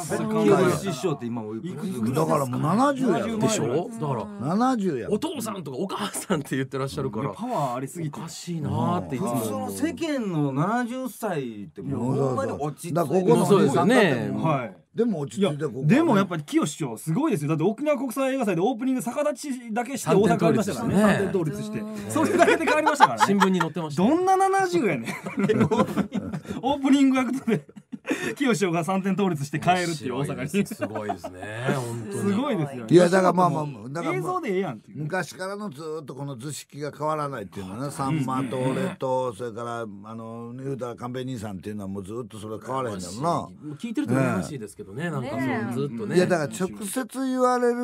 清師匠って今おいくつだからもう70やろ。でしょ？だから。70やろ。お父さんとかお母さんって言ってらっしゃるから。パワーありすぎて。おかしいなーっていつも。その世間の70歳ってもうほんまに落ち着いて。だからここのそうですよね。はいでも落ちいや着いてここでもやっぱり清志師匠すごいですよ。だって沖縄国際映画祭でオープニング逆立ちだけして大阪変わりましたからね。三三点点倒立してそれだけで変わりましたからね。新聞に載ってましたどんな70やねんオープニングアクトで清志師匠が三点倒立して帰るっていう大阪に。すごいですね本当に。すごいですよいやだからまあまあだからまあ映像でええやんっていう。昔からのずーっとこの図式が変わらないっていうのはね。さんまと俺とそれからあの言うたら寛平兄さんっていうのはもうずーっとそれ変わらへんだろうな。聞いてると羨ましいですけどねなんかねそうずっとね。いやだから直接言われる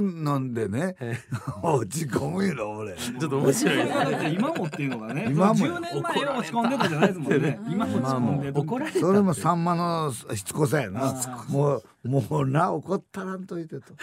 のでね 落ち込むよ俺。ちょっと面白い今もっていうのがね今も10年前は落ち込んでたじゃないですもんね。今も落ち込んでる怒られそれもさんまのしつこさやな。もうもうな怒ったらんといてと。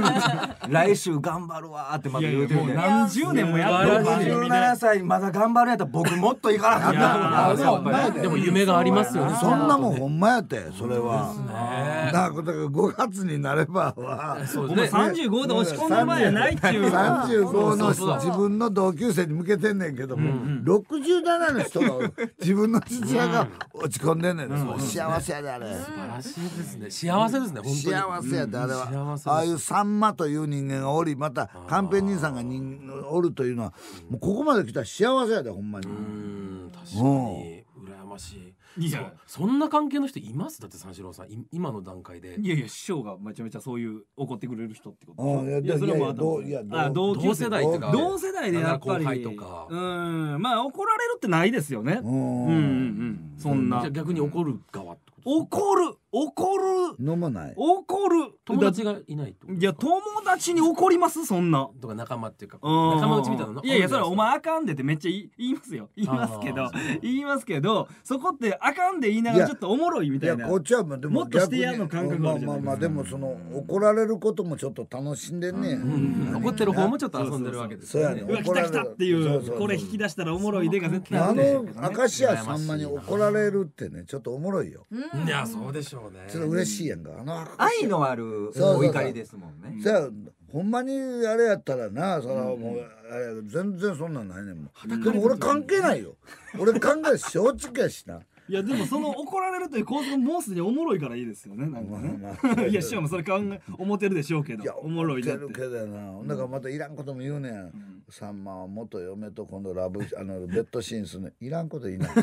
来週頑張るわーってまいたやいやもう言うてるんで何十年もやってる番組で17歳まだ頑張るんやったら僕もっといかなかったででも夢がありますよね。そんなもんほんまやってそれは。ね。だからだから5月になればは。お前ですね。35で落ち込んでる場合やないっていう。35の自分の同級生に向けてんねんけども、67の人が 自分の父親が落ち込んでんねん、幸せやであれ、素晴らしいですね。幸せですね本当に。幸せやであれは、ああいうさんまという人間がおりまた寛平兄さんが人おるというのはもうここまで来たら幸せやでほんまに、うん確かに。羨ましい。いや。そそんな関係の人います？だって三四郎さんい今の段階で。いやいや師匠がめちゃめちゃそういう怒ってくれる人ってこと。うんいやいやそれはもうあいやいやどういやあ同級同生世代ってか同世代でやっぱり。後輩とか。うんまあ怒られるってないですよね。ううん。んうんうん。そんな。じゃあ逆に怒る側ってこと怒る怒る。飲まない。怒る。友達がいないといや友達に怒ります？そんな。とか仲間っていうかうん。仲間内みたいなの？いやいやそれはお前ああかんでってめっちゃ言い言いますよ。言いますけど。言いますけどそこってあかんで言いながらちょっとおもろいみいたいな。やこっちはまあでももっとしてやんの感覚まあまあまあでもその怒られることもちょっと楽しんでんねうん。怒ってる方もちょっと遊んでるわけですよね。そううわ来た来たっていそうこれ引き出したらおもろいでが絶対あの明石家さんまに怒られるってねちょっとおもろいよ。いやそうでしょうね。ちょっと嬉しいやんか。あの愛のあるそうそうお怒りですもんね。じゃあほんまにあれやったらなそれはもうあれ全然そんなんないねんもん。でも俺関係ないよ。俺関係ない。正直やしないやでもその怒られるという構図がもうすでにおもろいからいいですよね。なんかね。いや師匠もそれ考え思ってるでしょうけいやどおもろいだってるけどやな。だからまたいらんことも言うねん。さんまは元嫁と今度ラブ あのベッドシーンするねいらんこと言いな。い怒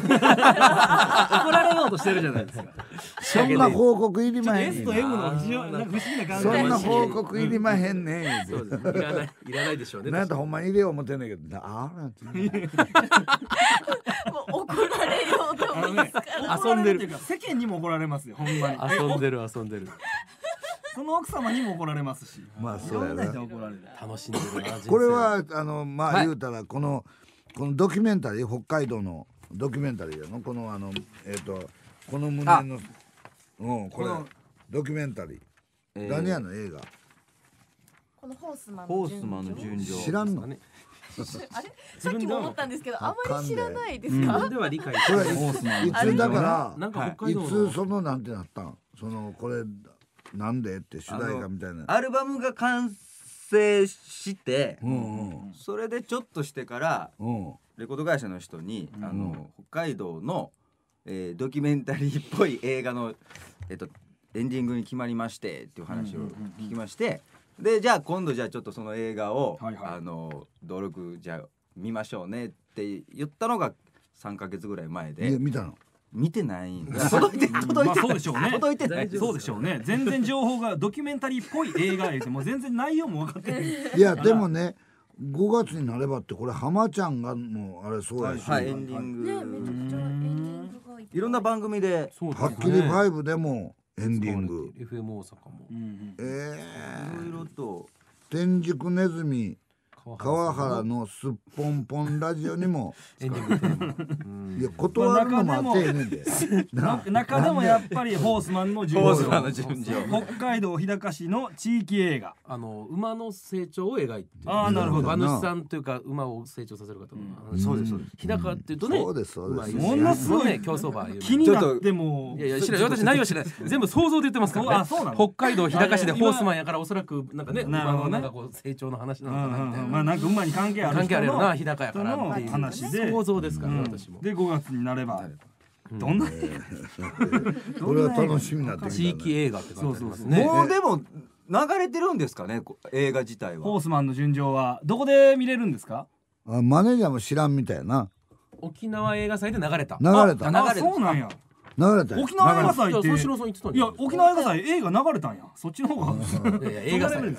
られようとしてるじゃないですか。そんな報告いりまへん S ねんと M の非常になんか不思議な感じ。そんな報告いりまへんねん。ううてですいらないいらないでしょうね。なんとほんまに入れよう思ってんねんけど。なあなんて怒られようと思いますから。遊んでる。っていうか世間にも怒られますよほんまに。遊んでる遊んでる。その奥様にも怒られますし。まあそうやな。人なに怒られる。楽しんでるなこれはあのまあはい。言うたらこのこのドキュメンタリー北海道のドキュメンタリーやの？このあのえっ、とこの胸のうんこれこのドキュメンタリー、えー。何やの映画？このホースマンホースマンの順序。知らんの？ねあれ？さっきも思ったんですけどあまり知らないです自か分では理解これ？いつだからなんか北い海道の。つそのなんてなったん？そのこれなんでって主題歌みたいな。アルバムが完成してうんうん。それでちょっとしてからうん。レコード会社の人に、あの北海道の、えードキュメンタリーっぽい映画の、えっと、エンディングに決まりましてっていう話を聞きまして、でじゃあ今度じゃあちょっとその映画を、はいはい。あの登録じゃあ見ましょうねって言ったのが3か月ぐらい前で。見たの。見てないんだ。届いて届いまあてそうでしょうね。届いてない。そうでしょうね。全然情報がドキュメンタリーっぽい映画や言うてもう全然内容も分かってない。いやでもね5月になればってこれ浜ちゃんがもうあれそうやし、はいエンディング、ねめちゃくちゃエンディングがいっぱい。ろんな番組で。はっきり5でもエンディング、FM 大阪も。えいろいろと。ー、天竺ネズミ川原の。すっぽんぽんラジオにも エンディングテーマ。うんいや断るのもあってええねんで。な中でもやっぱりホースマンの順序北海道日高市の地域映画。あの馬の成長を描いてる。あーなるほど。馬主さんというか馬を成長させる方の。話そうですそうです。日高っていうとねそうですそうです。馬ものすごいね競走馬気になってもいやいや知らない。私内容知らない。全部想像で言ってますからね。あそうなの？北海道日高市でホースマンやからおそらくなんかね馬のなんかこう成長の話なうのかなみたいなまあなんか馬に関係ある関係あるよ人のな日高やからっていう。話で。想像ですから私も。で5月になれば。どんな これは楽しみになってきた、ね、地域映画って書いてありますそうねもうでも流れてるんですかねこ映画自体は。ホースマンの順序は。どこで見れるんですか？あマネージャーも知らんみたいやな。沖縄映画祭で流れた。流れた。流れてるそうなんや流れたよ沖縄映画祭って。いや沖縄映画祭映画流れたんや。そっちの方が 映画祭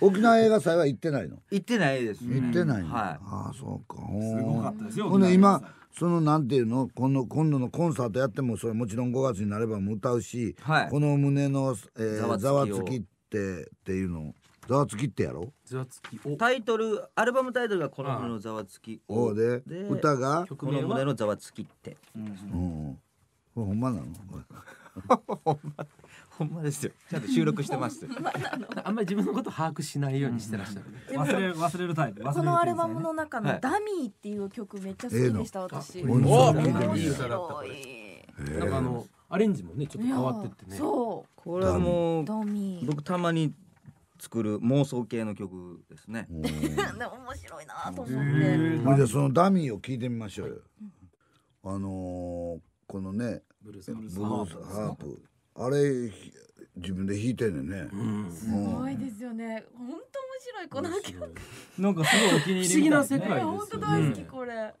沖縄映画祭は行ってないの？行ってないです行ってないの、はい。ああそうか。すごかったですよほ今そのなんていうの？今度今度のコンサートやってもそれもちろん5月になればも歌うし、はい。この胸の、えー、ざざわつきってっていうの？ざわつきってやろ？ざわつきおタイトルアルバムタイトルが「この胸のざわつき」おうでで歌が？この曲名は？胸のざわつきって。うんこれほんまなの？ほんまですよ。ちゃんと収録してます。あんまり自分のこと把握しないようにしてらっしゃる。でも忘れる忘れるタイプ。忘れるこのアルバムの中はい。の「ダミー」っていう曲めっちゃ好きでした私。え面のお白い。なんかあのアレンジもねちょっと変わってってね。そこれはもううダミー。僕たまに作る妄想系の曲ですね。面白いなと思って。へほいでそのダミーを聞いてみましょうよ、あのーこのねブルースハーブルースハープ。あれひ自分で弾いてんねんね、うんすごいですよね。本当面白いこの曲。なんかすごいお気に入り不思議なみたいですね。世界いや本当大好きこれ。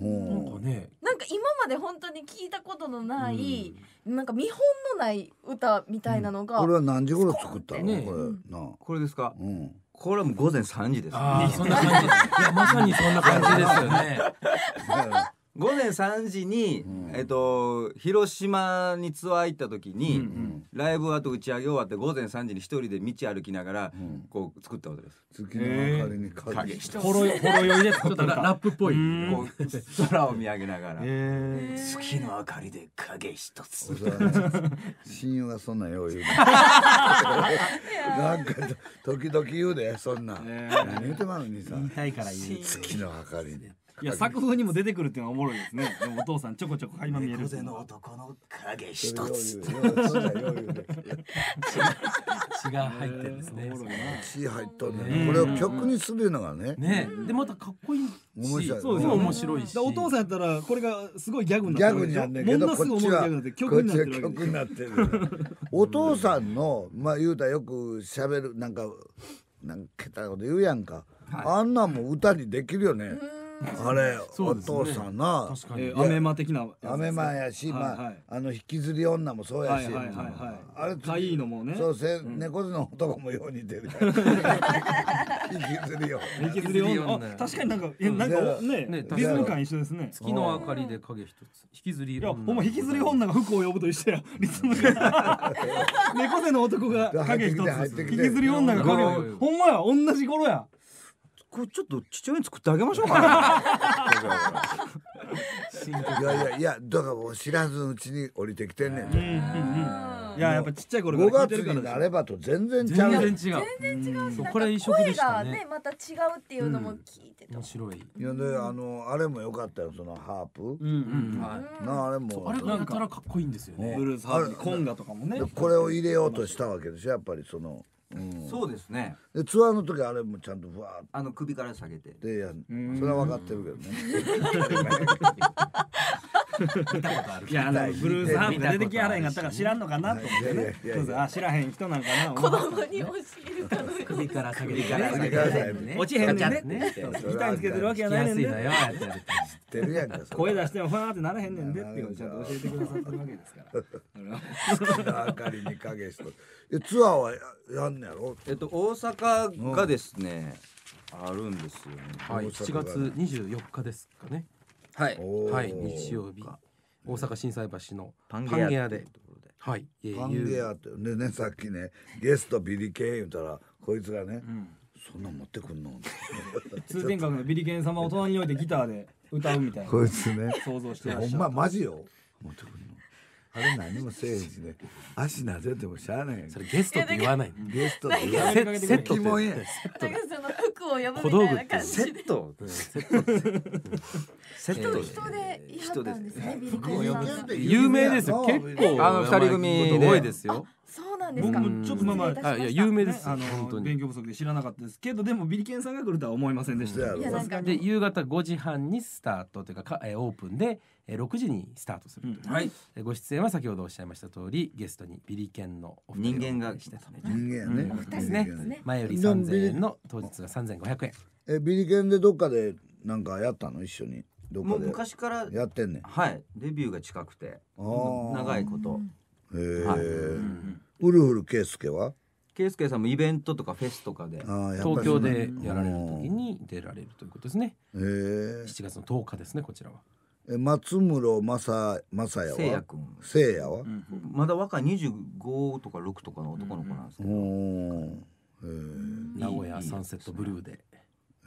うん。なんかね。なんか今まで本当に聞いたことのない、なんか見本のない歌みたいなのが、これは何時頃作ったの、ね。これな。あこれですか？うん。これはもう午前3時ですああそんな感じ。いやまさにそんな感じですよね 午前3時に、えっと広島にツアー行った時に、ライブ後打ち上げ終わって午前3時に一人で道歩きながら、こう作ったことです。月の明かりに影影一つほろよ ほろ酔いでちょっとララップっぽい。こう空を見上げながら、え月の明かりで影一つ。親友がそんなんよう言うね なんか時々言うでそんなん、何言うてまうのにさー、痛いから言う。月の明かりでいや作風にも出てくるっていうのはおもろいですね。でもお父さんちょこちょこ垣間見える猫背の男の影一つ。血が入ってるんですね。血入っとんね。んこれを曲にするのがね。ねでまたかっこいいし面白い。そうですよでも面白いし。でお父さんやったらこれがすごいギャグにギャグになってるでしょ。なるんだけどものすごいおもろいギャグになってこ曲になっちは曲になってる。お父さんのまあ言うたらよく喋るなんかなんかけたこと言うやんか、あんなんも歌にできるよねあれ、お父さんな。確かに。えーアメマ的なアメマンやし、はいまあ、はい。あの引きずり女もそうやし、あれかいいのもね。そうせ、猫背の男もよう似てる 引きずりよ引きずり女。あ確かになんかえなんかおねねリズム感一緒ですね。月の明かりで影一つ。引きずりいや女ほんま引きずり女が服を呼ぶと一緒や。リズムが。猫背の男が影一つ引きずり女が影ほんまや同じ頃やこれちょっと父親に作ってあげましょうかな。いやいやいやだからもう知らずうちに降りてきてんねん。て、いややっぱちっちゃい頃か5ら聞月になればと全然違う。全然違ううなんかこれ異色で声したね。がねまた違うっていうのも聞いてた、面白いいやであのあれも良かったよそのハープ、うんうんはい。なあれも。あれがやたらかっこいいんですよね。ブルースハープコンガとかもね。でこれを入れようとしたわけでしょやっぱりその、うん、そうですね。でツアーの時あれもちゃんとふわーっあの首から下げて。てやんそれは分かってるけどね 見たことある。いやあのブルースハープが出てきはらへんかったから知らんのかなと思ってね。あ知らへん人なんかな子供に教えるか首から下げてから下げてね。落ちへんねんね。ねそう。ギターにつけてるわけやないねんてやるやんか声出してもファーってならへんねんでっていうちゃんと教えてくださってるわけですから明かりに影しとえツアーはややんねやろえっと大阪がですね、あるんですよね。はい、7月24日ですかね。はい。はい、日曜日、大阪心斎橋のパンゲアで。ゲアで。はい、えーパンゲアってでねさっきねゲストビリケン言うたらこいつがね、そんなん持ってくんの？通天閣のビリケン様を隣に置いてギターで歌うみたいな。こいつね。想像してほんまマジよ。持ってくんの？あれ何もせえへんしね。足なでてもしゃあないやん。それゲストって言わない。ゲストで言わセれセットって。セットなんかその服を呼ぶみ小道具たいな感セット。うんセット。セット。人人で言い張ったんですねビリケンさんがで有名ですよ。結構。あの二人組で。多いですよ。そうなんですか。僕もちょっとまあまあ失礼いたしましたあいや有名ですあ本当に。の勉強不足で知らなかったですけどでもビリケンさんが来るとは思いませんでしたそうやろいやなんかで夕方5時半にスタートというかか、えーオープンで、えー6時にスタートするという、はい。えーご出演は先ほどおっしゃいました通りゲストにビリケンのお二人を人間がしてで。すね。人間やね、うん。お二人ですね。前よりでもビリ3000円の当日が3500円。えビリケンでどっかでなんかやったの？一緒に。どっもうかで昔から。やってんねん。はい。デビューが近くて。長いこと。へえ、はい。ウルフルケイスケは？ケイスケさんもイベントとかフェスとかで。東京でやられる時に出られるということですね。へえ7月の10日ですねこちらは。え松室正正也は？せいやくん。せいやは？まだ若い25とか6とかの男の子なんですけうど。んへえ名古屋サンセットブルーで、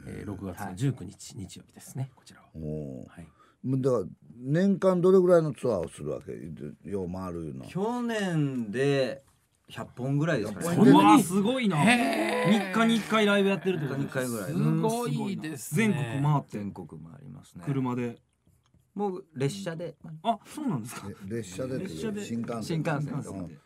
えー、6月の19日、日曜日ですねこちらは。はい。だから年間どれぐらいのツアーをするわけ？よう回るいうのは。去年で100本ぐらいですか100ね。わすごいな。3日に1回ライブやってるってこと2回ぐらい。すごいですね。全国回って全国もありますね。車でもう列車で。あそうなんですか。え列車でって列車で。新幹線。新幹線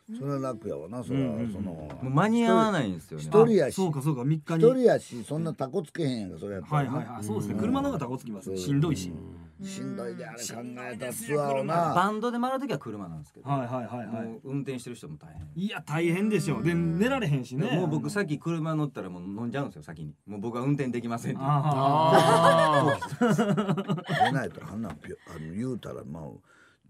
うん。それは楽やわなそれは。そのもう間に合わないんですよね。一人やしそうかそうか3日一に人やしそんなタコつけへんやんかそれやったらな。はいはいはい。そうですね。車の方がタコつきますね。しんどいししんどいであれ考えたツアーをな。バンドで回る時は車なんですけど、はいはいはいはい。もう運転してる人も大変。いや大変でしょで寝られへんしね。もう僕さっき車乗ったらもう飲んじゃうんですよ先に。もう僕は運転できませんって。あ出 ないとあんなあの言うたらまあ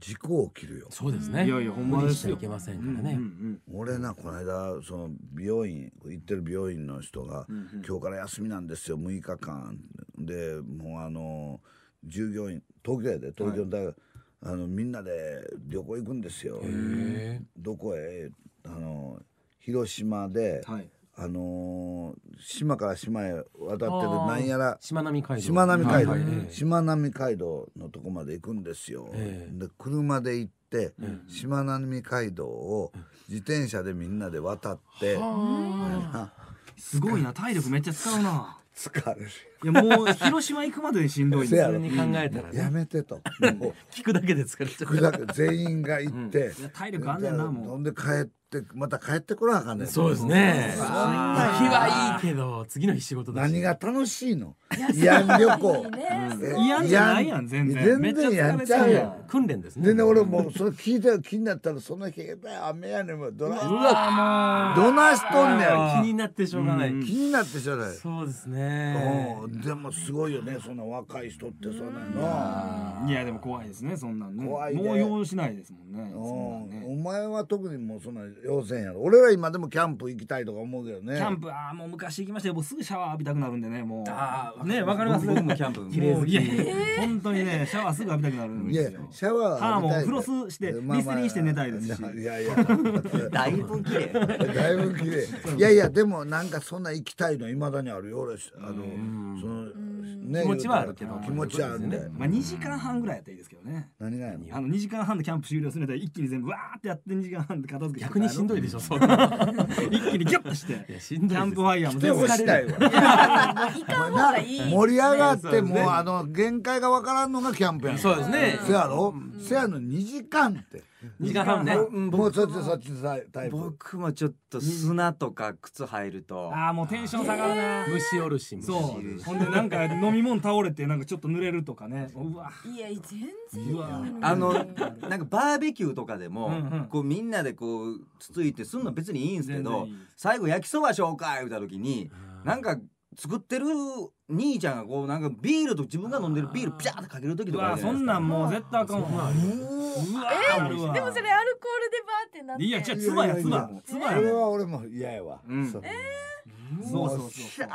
事故起きるよ。そうですね。いやいやほんまですよしちゃいけませんうんからね、うん俺なこの間その美容院行ってる美容院の人が、今日から休みなんですよ6日間。でもうあの従業員東京やで東京大学、あのみんなで旅行行くんですよ。へどこへ？あの広島で、はい。あの島から島へ渡ってるなんやらしまなみ海道。しまなみ海道、しまなみ海道のとこまで行くんですよ、ええで車で行って、しまなみ海道を自転車でみんなで渡って、すごいな体力めっちゃ使うな疲れるいやもう広島行くまでしんどいんですやろ。普通に考えたらね。やめてと。もう聞くだけで疲れちゃう。だけ。全員が行って、いや体力あんねんなもう。ほんで帰ってまた帰ってこなあかんねん。そうですね。行きそんなはいいけど次の日仕事だし。何が楽しいの？慰安旅行。いいね。え嫌じゃないやん全然。全然や疲れちゃうやん。んちゃうやん。訓練ですね。でね俺もうそれ聞いて気になったらその日雨やねんもうどなどないしとんねん気になってしょうがない、うん。気になってしょうがない。そうですね。うん。でもすごいよねそんな若い人ってそんなんの。いやでも怖いですねそんなんね。怖いね。もう用しないですもんね。お前は特にもうそんな要せんやろ。俺は今でもキャンプ行きたいとか思うけどね。キャンプああもう昔行きましたよ。もうすぐシャワー浴びたくなるんでねもあーうねわかります？僕もキャンプ。綺麗好き。いや本当にねシャワーすぐ浴びたくなるんいやですよ。シャワー浴びたい。フロスしてリステリンして寝たいですし。いやいや。だいぶ綺麗。だいぶ綺麗。いやいやでもなんかそんな行きたいのいまだにあるよ俺あのそのね気持ちはあるけど。気持ちはあるんだよまあ2時間半ぐらいやったらいいですけどね。何がやの？あの2時間半でキャンプ終了するんだったら一気に全部わーってやって2時間半で片付けて逆にしんどいでしょ。そん。一な気にギュッとして。いやしんどいです。キャンプファイヤーもで全部もしたい 盛り上がってもうあの限界がわからんのがキャンプやん。そうですね。せやろ？せやの2時間って2時間半ね。うんもうそっちそっちタイプ。僕もちょっと砂とか靴入ると。ああもうテンション下がるね。虫おるしそう。ほんでなんか飲み物倒れてなんかちょっと濡れるとかね。うわ。いや全然あのなんかバーベキューとかでも、うんうん。こうみんなでこうつついてすんの別にいいんですけど最後焼きそばしようか言うた時になんか作ってる兄ちゃんがこうなんかビールと自分が飲んでるビールピャーってかける時うとかそんなんもう絶対あかんわ。うわあるわでもそれアルコールでバーってなって。いや違うつばやつばつばそれやは俺も嫌やわ、うん。そう。そうそうそうそう。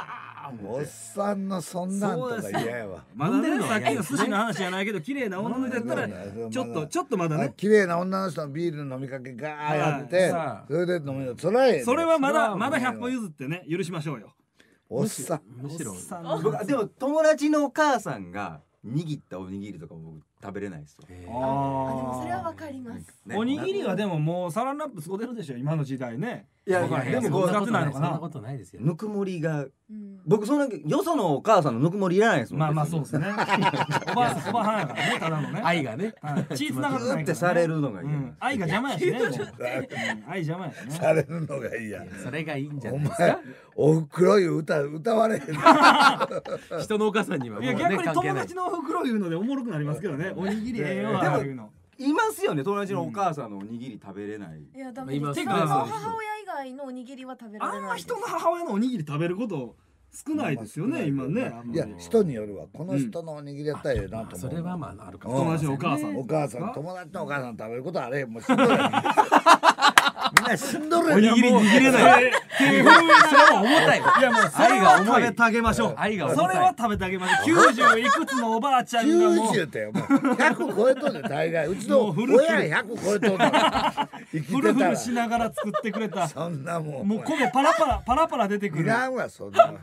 おっさんのそんなんとか嫌やわ。まだねさっきの寿司の話じゃないけど綺麗な女の人やったらうんちょっとちょっとまだあね綺麗な女の人のビールの飲みかけガーやってはそれで飲むのそれはそれはまだまだそれは100歩譲ってね許しましょうよおっさん。むしろ僕でも友達のお母さんが握ったおにぎりとか僕食べれないですよ、えあでもそれはわかります。ね。おにぎりはでももうサランラップ使ってるでしょ今の時代ねいやでもこう使ってないのかな。そんなことないですよ。ぬくもりがうん僕そんなよそのお母さんのぬくもりいらないですもん。まあまあそうですね。おばおばはんやからねただのね。愛がね。はい血つながってグないからね。ーってされるのがいい、うん。愛が邪魔やしね。愛邪魔やしね。されるのがいいやそれがいいんじゃおないです前か。おふくろいう歌歌われへん 人のお母さんにはもいうやね逆に友関係ない。達の袋言うのでおもろくなりますけどね。おにぎりええよでも言うの。いますよね。友達のお母さんのおにぎり食べれない、いやダメ今ですてか母親以外のおにぎりは食べらあんまれないです。人の母親のおにぎり食べること少ないですよね今ね。いや人によるわ。この人のおにぎりやったらええなと思う。それはまああるかうん。も友達のお母さん。お母さん友達のお母さん食べることあれもうしんどい。みんなしんどるおにぎり握れないっていうそれは重たいいやもうそれは食べてあげましょう愛が重たい。それは食べてあげましょう。90いくつのおばあちゃんがもう。90ってよもう100超えとんねん大概。うちの親100超えとんねん。生きフルフてたら。ルしながら作ってくれた。そんなもんもう焦げパラパラパラパラ出てくるいらんわそんな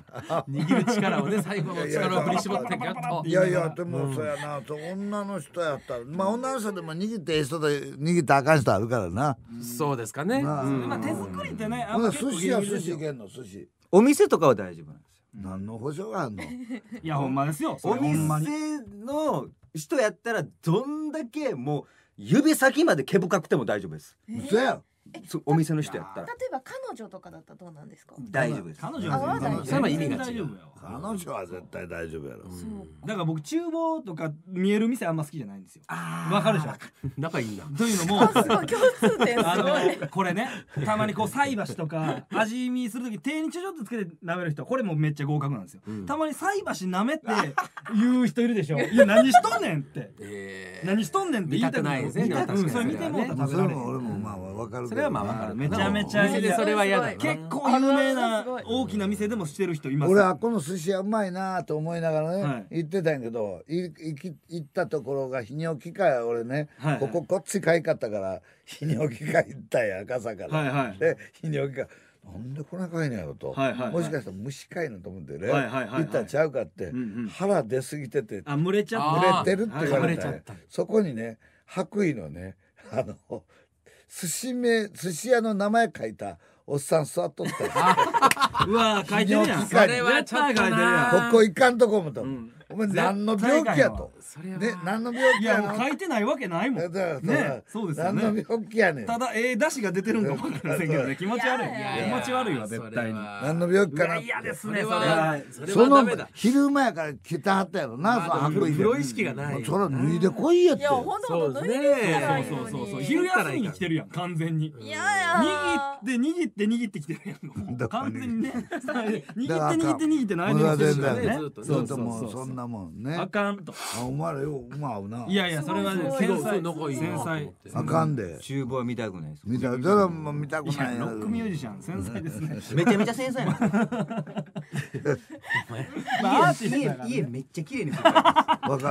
握る力をね最後の力を振り絞ってギュッといやいやでもそうやな、そう女の人やったら。まあ女の人でも握ってええ人と握ってあかん人あるからな、そうですかね。まあ。手作りってねあんま結構寿司やギリギリですよ寿司いけんの寿司。お店とかは大丈夫なんですよ。何の保証があんの？いやほんまですよ。そお店の人やったらどんだけもう指先まで毛深くても大丈夫です。嘘やそお店の人やったら。例えば彼女とかだったらどうなんですか？大丈夫です。彼女は全然意味が違う。大丈夫よ彼女は絶対大丈夫やろ、そうだから僕厨房とか見える店あんま好きじゃないんですよ。わかるでしょ？仲いいんだ。というのも共通点すあごいのこれねたまにこう菜箸とか味見する時手にちょちょっとつけて舐める人これもめっちゃ合格なんですよ、うん。たまに菜箸舐めて言う人いるでしょ。いや何しとんねんって。えー。何しとんねんって言いたく見たくないですねうんそれ見てもうた食べられ俺もまあ分かるけど。それはまあわかるめちゃめちゃお店でそれは嫌だな。結構有名な大きな店でもしてる人います。俺あこの寿司屋うまいなと思いながらね、はい。行ってたんやけどい行き行ったところが泌尿器科や俺ね、はい。はいこここっちかいかったから泌尿器科行ったんや赤坂から、はいはい。で泌尿器科なんでこんなかいんやろと、はいはいはい。もしかしたら虫かいのと思ってね、はいはいはいはい。行ったんちゃうかって、うんうん。腹出過ぎててあ蒸れちゃっ売てれてるって言われたんやあーかぶれちゃった。そこにね白衣のねあの寿司名寿司屋の名前書いたおっさん座っとったよ。うわ書いてるやん。それはちょっとなここ行かんとこ思った、んお前何の病気やと？それは。ね、何の病い気やの？やもう書いてないわけないもん。だからね。そうですよ何のね病気やねん。ただええ出汁が出てるんかもわかりませんけどね。気持ち悪い。いやいや。気持ち悪いわ絶対に。何の病気かな？って。嫌ですねそれは。その昼間やから来たはったやろな、そのまあ白衣。でプロ意識がない。そら脱いでこいやって。いや。ほんと脱いでそうそうそう昼休みに来てるやん完全に。いやい握やって握って握ってきてるやん。完全にね。握って握って握っての間に俺は全してる然ね。ずっともうそんなもんね。あかんと。あ、お前らようまうな。いやいやそれはね繊細。仲いいな。繊細。あかんで。厨房は見たくないです見た、それはもう見たくいやないロックミュージシャン繊細ですね。めちゃめちゃ繊細なんですまあアーティスト家家めっちゃ綺麗にわか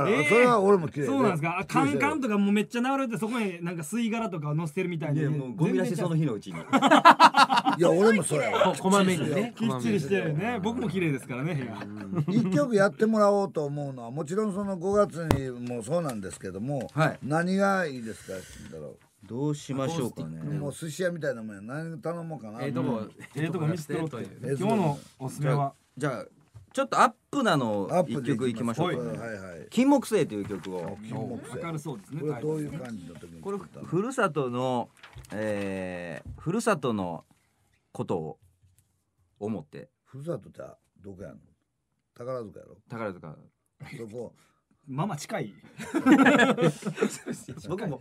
らん。えーそれは俺も綺麗そうなんですか？あカンカンと。とかもうめっちゃ流れてそこになんか吸い殻とかを乗せてるみたいでるいやもうゴミ出しその日のうちに。いや、俺もそうや。わ。ここまめにね。きっちりしてるね。僕も綺麗ですからね部屋。一曲やってもらおうと思うのはもちろんその5月にもそうなんですけども、はい。何がいいですかだろどうしましょうかね。うもう寿司屋みたいなもんや何頼もうかな、ええとこええとこ見せてという。え今日のおすすめは？じゃあちょっとアップなのアップ一曲いきましょうか、はいはい金木犀という曲を。金木犀。明るそうですねこれどういう感じの時にこれふるさとの、えー、ふるさとのことを思って。ふるさとってどこやんの？宝塚やろ。宝塚。そこママ近い。僕も。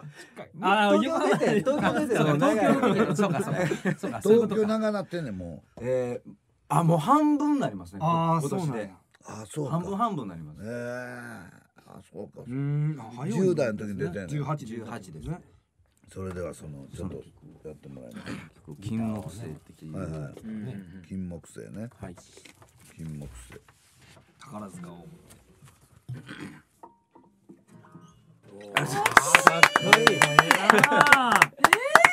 あ東京出て東京出てそう長い東京そうかそうかそうかそういうことか。東京長なってんねんもえー、あもう半分になりますねああ今年で。そうなんや。うあそうか。半分半分になります。ええあそうかうーんあ早い10代の時に出てんねん。18 18ですね。それではそのちょっとやってもらいます。金木犀っていう、はいはい。金木犀ね。はい。金木犀宝塚を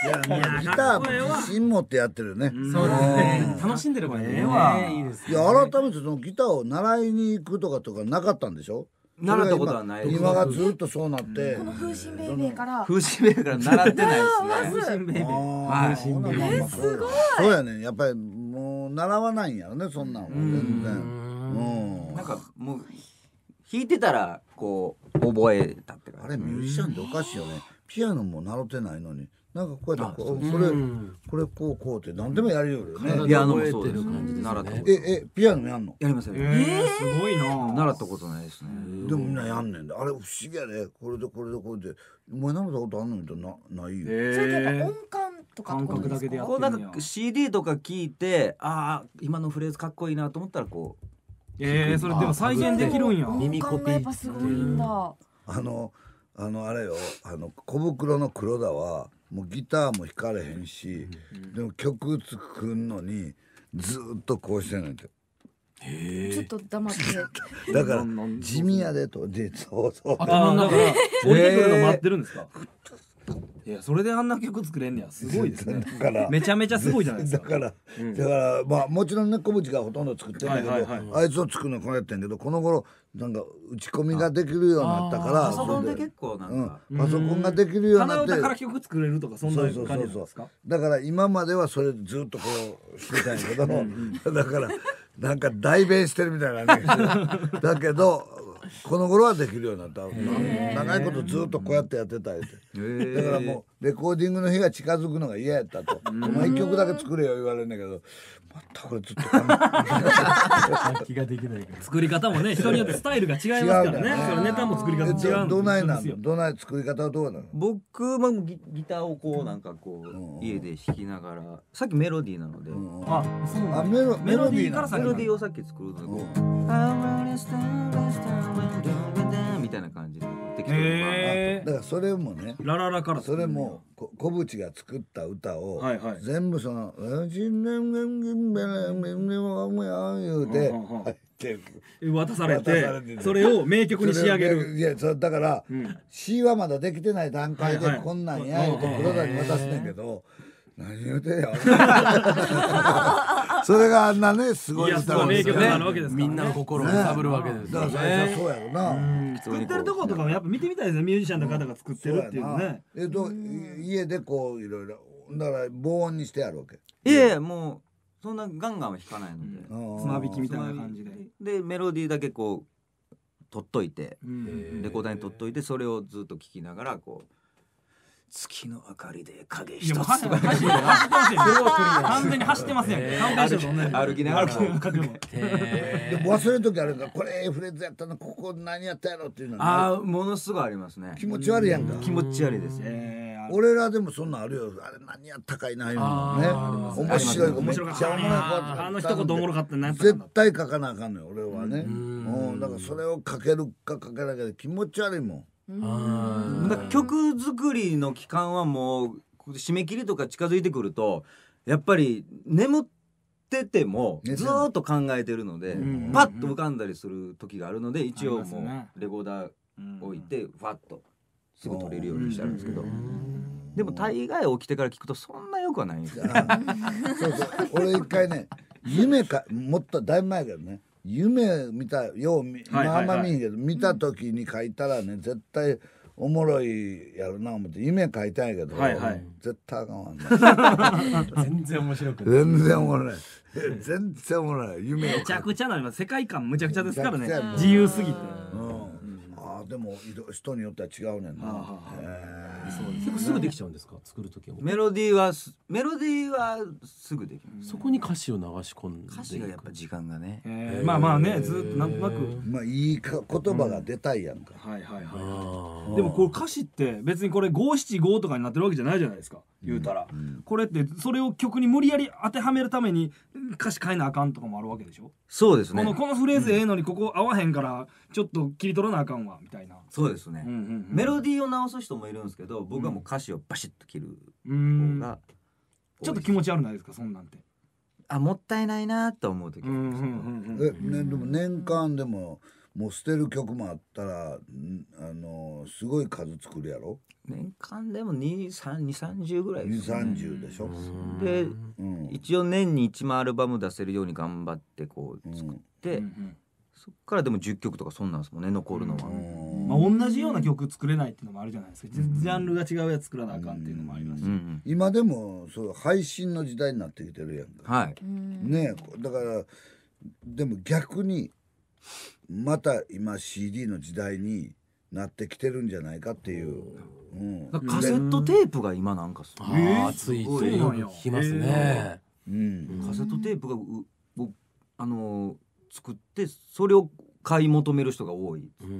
いやもうギター自信持ってやってるよね。そうですね楽しんでればねええわ。いいですいや改めてそのギターを習いに行くとかとかなかったんでしょ？習ったことはない今今がずっとそうなって。この風神ベイベーから。風神ベイから習ってないですね。まずベイベー。はい新聞えすごい。そうやね。やっぱりもう習わないんやろねそんなんは。全然うん。なんかもう弾いてたらこう覚えたって感じ。あれミュージシャンっておかしいよね。ピアノも習ってないのに。なんかこうやってこうあこれうん。これこうこうって何でもやるよね。体ピアノもそうです。習ったねええピアノやんの？やりますよ、えーすごいな。習ったことないですね。でもみんなやんねんで。あれ不思議やでこれでこれでこれで。お前習ったことあんのみたいなないよ。それってやっぱえ音感とか感覚だけでやっこうなんか CD とか聞いてああ今のフレーズかっこいいなと思ったらこうえーそれでも再現できるんや。耳コピーっぱすごいんだあのあのあれよあの小袋の黒田はもうギターも弾かれへんし、でも曲作るのにずーっとこうしてんねんてちょっと黙って。だから地味やでとでそうそうああだから降りてくるの待ってるんですかいやそれであんな曲作れんねや。すごいですね。だから。めちゃめちゃすごいじゃないですか。だから、だからまあもちろんね小渕がほとんど作ってんだけど、はいはいはい。あいつを作るのこれやってんけどこの頃なんか打ち込みができるようになったからパソコンで結構なんうん。か、パソコンができるようにな鼻って。歌から曲作れるとかそんな感じなんですか？だから今まではそれずっとこうしてたんやけどだからなんか代弁してるみたいなね。だけどこの頃はできるようになった。長いことずっとこうやってやってただからもうレコーディングの日が近づくのが嫌やったと「お前一曲だけ作れよ」言われるんだけどまたこれずっと考楽器 ができないから。作り方もね人によってスタイルが違いますからね。ネタも作り方え違うどどないなですよ。のどない作り方はどうなの？僕もギギターをこうなんかこう家で弾きながらさっきメロディーなので、あそうメロメロディーからメロディーをさっき作るのでこうみたいな感じでこう適当にへだからそれもねラララからそれもこ小渕が作った歌をはいはい。全部その「1年年年年年言うてうんうんうん。入ってる渡されてね。てそれを名曲に仕上げる。いやそれだからうん。詩はまだできてない段階でこんなんや言うて黒田に渡すねんけど何言うてんや。それがあんなねすごいいやすごい名曲になるわけですからね。みんなの心を揺さぶるわけですよだから最初はねそうやろな。作ってるとことかもやっぱ見てみたいですねミュージシャンの方が作ってるっていうのね。えっと家でこういろいろだから防音にしてやるわけ？いやいやもうそんなガンガンは弾かないので、うん。つまびきみたいな感じで。でメロディーだけこう取っといて。うん。レコーダーに取っといてそれをずっと聴きながらこう月の明かりで影一つ。いやもう走ってます走ってますよ完全に走ってますやんけ。完全に歩きながら。こうへでも忘れる時あるからこれフレーズやったのここ何やったやろっていうのあああものすごいありますね。気持ち悪いやんか。気持ち悪いです。えー俺らでもそんなんあるよ。あれ何やったかいないうのあね。面白い面白かったな。あの一言おもろかったな絶な対書かなあかんのよ俺はね。ん。うん。だからそれを書けるか書けなきゃ気持ち悪いもん。あだから曲作りの期間はもう締め切りとか近づいてくるとやっぱり眠っててもずーっと考えてるので、ん。パッと浮かんだりする時があるので一応もね。うレコーダーうん。置いてファッとすぐ撮れるようにしてあるんですけど、ーでも大概起きてから聞くとそんなよくはないんですよ。そうそう。俺一回ね夢かもっとだいぶ前やけどね夢見たようまあまあ見んけど見た時に書いたらね絶対おもろいやるな思って夢書いたんやけど、はいはい。絶対あかんわ。ん な全然面白くない。全然おもろない。全然おもろない。夢めちゃくちゃなります。世界観むちゃくちゃですからね。自由すぎて。うん、あーでも人によっては違うねんな、はへ結構すぐできちゃうんですか？作る時はメロディーはすメロディーはすぐできますそこに歌詞を流し込んでいく。歌詞がやっぱ時間がね。えー。まあまあねずっとなんとなく。ーまあいいか言葉が出たいやんか、はいはいはあいでもこれ歌詞って別にこれ五七五とかになってるわけじゃないじゃないですか。言うたら、これってそれを曲に無理やり当てはめるために歌詞変えなあかんとかもあるわけでしょ、そうですね。このこのフレーズええのにここ合わへんからちょっと切り取らなあかんわみたいな、そうですね、うんうんうん。メロディーを直す人もいるんですけど僕はもう歌詞をバシッと切るう方んがちょっと気持ち悪ないですかそんなんて。あもったいないなと思う時あうんうんうんえね、でも年間でももう捨てる曲もあったらんあのすごい数作るやろ？年間でも230ぐらいですね。230でしょ、でうん。一応年に1枚アルバム出せるように頑張ってこう作って、うんうんそっからでも10曲とかそんなんですもんね残るのは、まあ、同じような曲作れないっていうのもあるじゃないですか。ジジャンルが違うやつ作らなあかんっていうのもありますし、うんうん今でもそう配信の時代になってきてるやんか。はい。ねだからでも逆にまた今 CD の時代になってきてるんじゃないかっていう、うん。カセットテープが今なんかすごいあ熱い。聞きますね。うん。カセットテープがううあのー作ってそれを買い求める人が多いっつって。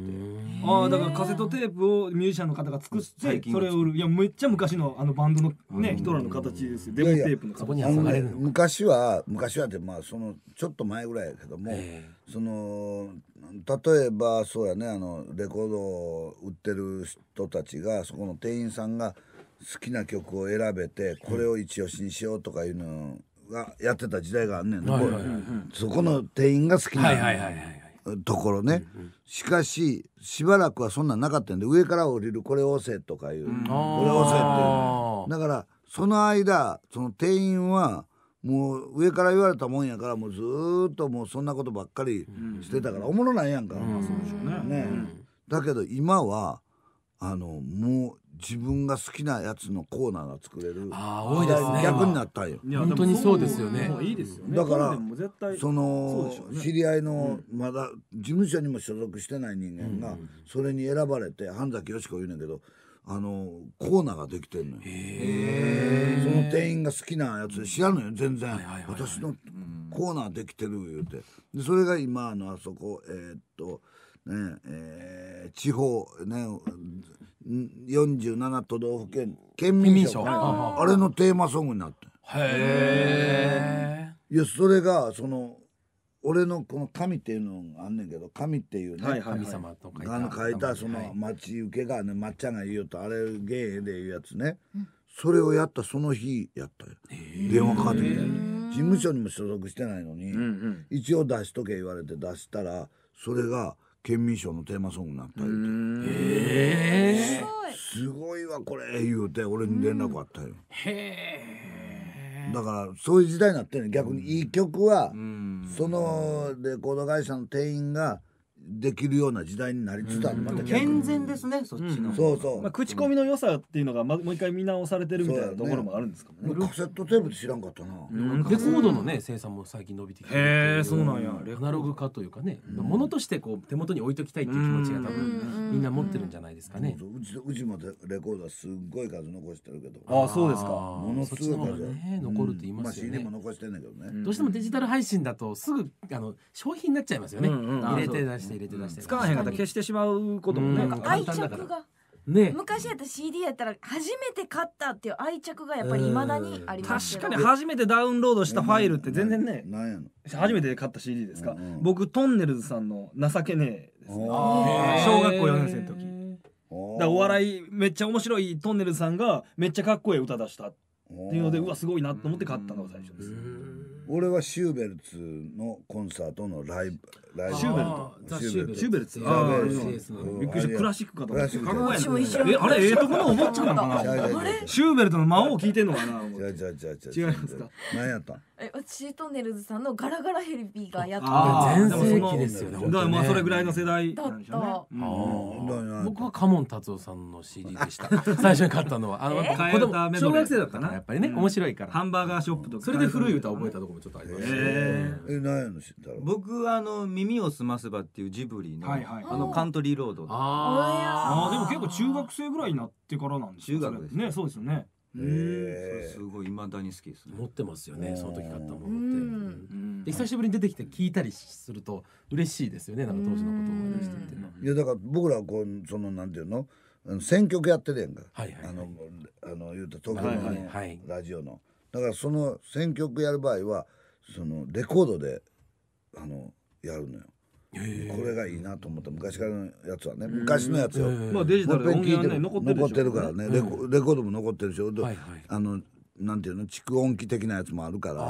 ああだからカセットテープをミュージシャンの方が作ってそれを売るいやめっちゃ昔のあのバンドのね人らの形ですよ。デモテープの形。そこにあのね挟まれるのか。昔は昔はってまあそのちょっと前ぐらいやけども、え。その例えばそうやねあのレコードを売ってる人たちがそこの店員さんが好きな曲を選べてこれを一押しにしようとかいうのがやってた時代があんねん、はいはいはい。そこの店員が好きないところね、しかししばらくはそんなんなかったんで上から降りるこれ押せとかいう、これ押せっていうだからその間その店員はもう上から言われたもんやからもうずーっともうそんなことばっかりしてたからおもろないやんか、ね。だけど今はあのもう自分が好きなやつのコーナーが作れる。あー多いですね。逆になったんよ。本当にそうですよね。でもいいですよね。だからその知り合いのまだ事務所にも所属してない人間がそれに選ばれて半崎よし子言うねんけどあのコーナーができてんのよ。その店員が好きなやつ知らんのよ全然。私のコーナーできてる言うて。でそれが今のあそこえーっとねえー地方ねん47都道府県県民賞。あれのテーマソングになってん。へいやそれがその俺のこの神っていうのがあんねんけど神っていうね、はいはい神様と書いた。あの書いたそのはい待ち受けがねまっちゃんが言うとあれ芸でいうやつね、それをやったその日やったよ。電話かかってきて。事務所にも所属してないのに、うんうん。一応出しとけ言われて出したらそれが県民賞のテーマソングになったよえすごいわこれ言うて俺に連絡あったよ、へだからそういう時代になってんねん。逆にいい曲は、うんそのレコード会社の店員ができるような時代になりつつある。また健全ですねそっちの、そうそう、まあ、口コミの良さっていうのがまもう一回見直されてるみたいなところもあるんですかもね。カセットテープって知らんかったな、うん。レコードのね生産も最近伸びてきてるへーそうなんや。アナログ化というかね。ものとしてこう手元に置いときたいっていう気持ちが多うん分みんな持ってるんじゃないですかね。そうう。ちうちもレコードはすっごい数残してるけど。ああそうですか。もものすごい数。ね残るって言いまあますよ CD ねも残してんねんけどね、どうしてもデジタル配信だとすぐあの商品になっちゃいますよね。うんうん。入れて出して入れて出して使わへんかったら消してしまうこともねうん。愛簡単だから。着が。ね昔やったら CD やったら初めて買ったっていう愛着がやっぱり未だにありますけど確かに初めてダウンロードしたファイルって全然ね。初めて買った CD ですか、うんうん。僕トンネルズさんの「情けねえ」ですね。あ小学校4年生の時。ー。だからお笑いめっちゃ面白いトンネルズさんがめっちゃかっこいい歌出したっていうのでうわすごいなと思って買ったのが最初です。俺はシューベルツのコンサートのライブライブシューベルあト。シューベルト。シューベルト。ああーー CS のうん。びっくりした。クラシックかと思ってかっこいい私も一緒えあれええとこのお坊ちゃんなのかな？シューベルトの魔王聞いてんのかな？違う違う違う違う。違何やったん？え私トンネルズさんのガラガラヘルピーがやっあー。全盛期ですよねだからまあそれぐらいの世代だった。僕はカモン達夫さんの CD でした。最初に買ったのは。あのえ？子供小学生だったからやっぱりねうん。面白いから。ハンバーガーショップとか。それで古い歌覚えたとこもちょっとありました。ねええ何やの知ったろ僕あの耳をすませばっていうジブリの、はいはい。あのカントリーロードああーでも結構中学生ぐらいになってからなんですか？中学です。ねそうですよね。えすごい未だに好きです。ね持ってますよねその時買ったものって。うん。うんで久しぶりに出てきて聞いたりすると嬉しいですよねなんか当時のことを思い出してっていうのは。いやだから僕らはこうそのなんていうの？選曲やってるやんか。はいはいあのあの言うと東京はいはいのはい。ラジオの。だからその選曲やる場合はそのレコードであのやるのよ。これがいいなと思った。昔からのやつはね。昔のやつよ。うんまあデジタルで音源ね残ってるでしょ。うる残ってるからね。レコレコードも残ってるしはいはい。あのなんていうの？蓄音機的なやつもあるかあら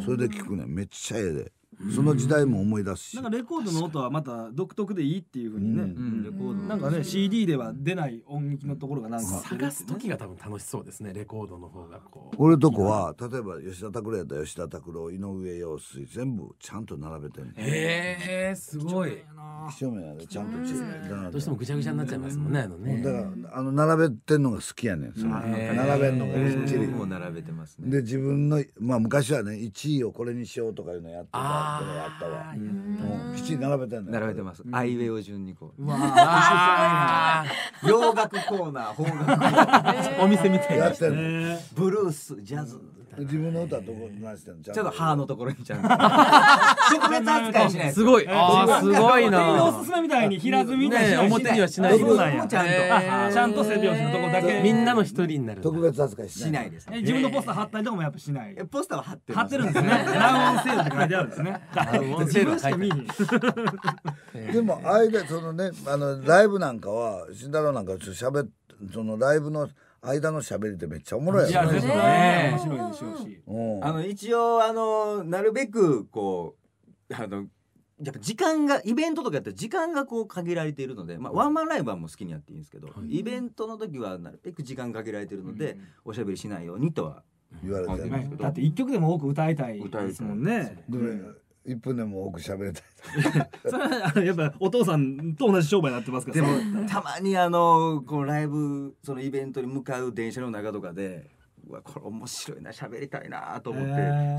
ー。それで聞くねめっちゃええでその時代も思い出すし。なんかレコードの音はまた独特でいいっていうふうにね、レコードなんかね CD では出ない音域のところがなんか。探す時が多分楽しそうですねレコードの方がこう。俺とこは例えば吉田拓郎やったら吉田拓郎井上陽水全部ちゃんと並べてんの。へえすごい。几帳面やでちゃんとちどうしてもぐちゃぐちゃになっちゃいますもんねあのね。だからあの並べてんのが好きやねん並べんのがきっちり。並べてますね。で自分のまあ昔はね1位をこれにしようとかいうのやってたあってのがあった。わうきっちり並べてんのよ。並べてます、アイウェイを順にこう。あ 洋楽コーナー邦楽コーナー。ーお店みたいな。やってんの。え。ブルースジャズ自分の歌どこ何してんのちゃんちょっと歯のところにちゃん と。特別扱いしないですすごい。あーすごい店員のおな。すすめみたいに平積みみたいにね表にはしない。そうなんや。ちゃんとへーあちゃんと背拍子のとこだけ。みんなの一人になる。特別扱いしない。しないですえ自分のポスター貼ったりとかもやっぱしない。えポスターは貼って貼ってるんですね。ラウンセールって書いてあるんですね。ン自分しか見えでも間そのねあのライブなんかは慎太郎なんかちょっと喋っそのライブの間の喋りってめっちゃおもろいやろいや絶対ね。面白いでしょうし。うん。あの一応あのなるべくこうあのやっぱ時間がイベントとかやったら時間がこう限られているので、まあ、ワンマンライブはもう好きにやっていいんですけど、イベントの時はなるべく時間限られているので、おしゃべりしないようにとは言われてんのはいだって一曲でも多く歌いたいですもんね。でも1分でも多く喋りたい それはあのやっぱお父さんと同じ商売になってますから。でもたまにあのこのライブそのイベントに向かう電車の中とかでうわこれ面白いな喋りたいなと思って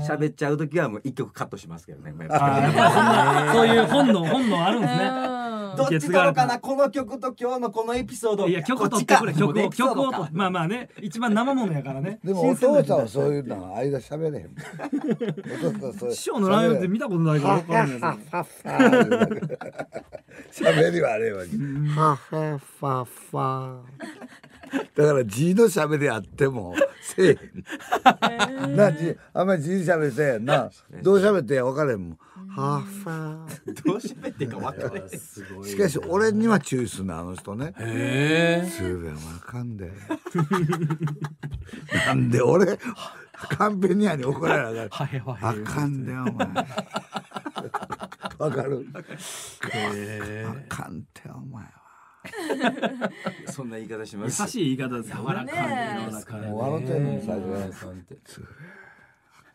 喋っちゃう時はもう一曲カットしますけどね。そういう本能本能あるんですね。うん。どっち取ろうかなこの曲と今日のこのエピソード。いや曲こっちか。取ってくれ曲を曲をとまあまあね一番生ものやからね。でもお父さんはそういうのは間喋れへん お父さんはそういう師匠のライブって見たことないから分からないですよ喋りはあれははファファだから字の喋りあっても せえへん。な字あんまり字喋りせえへんな。どう喋ってや分からへんもん。はファどう喋っていいか分からないすごいしかし俺には注意するなあの人ね。へえすべわかんで。なんで俺カンペニアに怒られなあかん。はいはい。あかんでお前。わかる。へあかんてお前は そんな言い方し優ます。しい言い方ですよ柔らかいね。柔らかいもう笑ってんのに最初さんって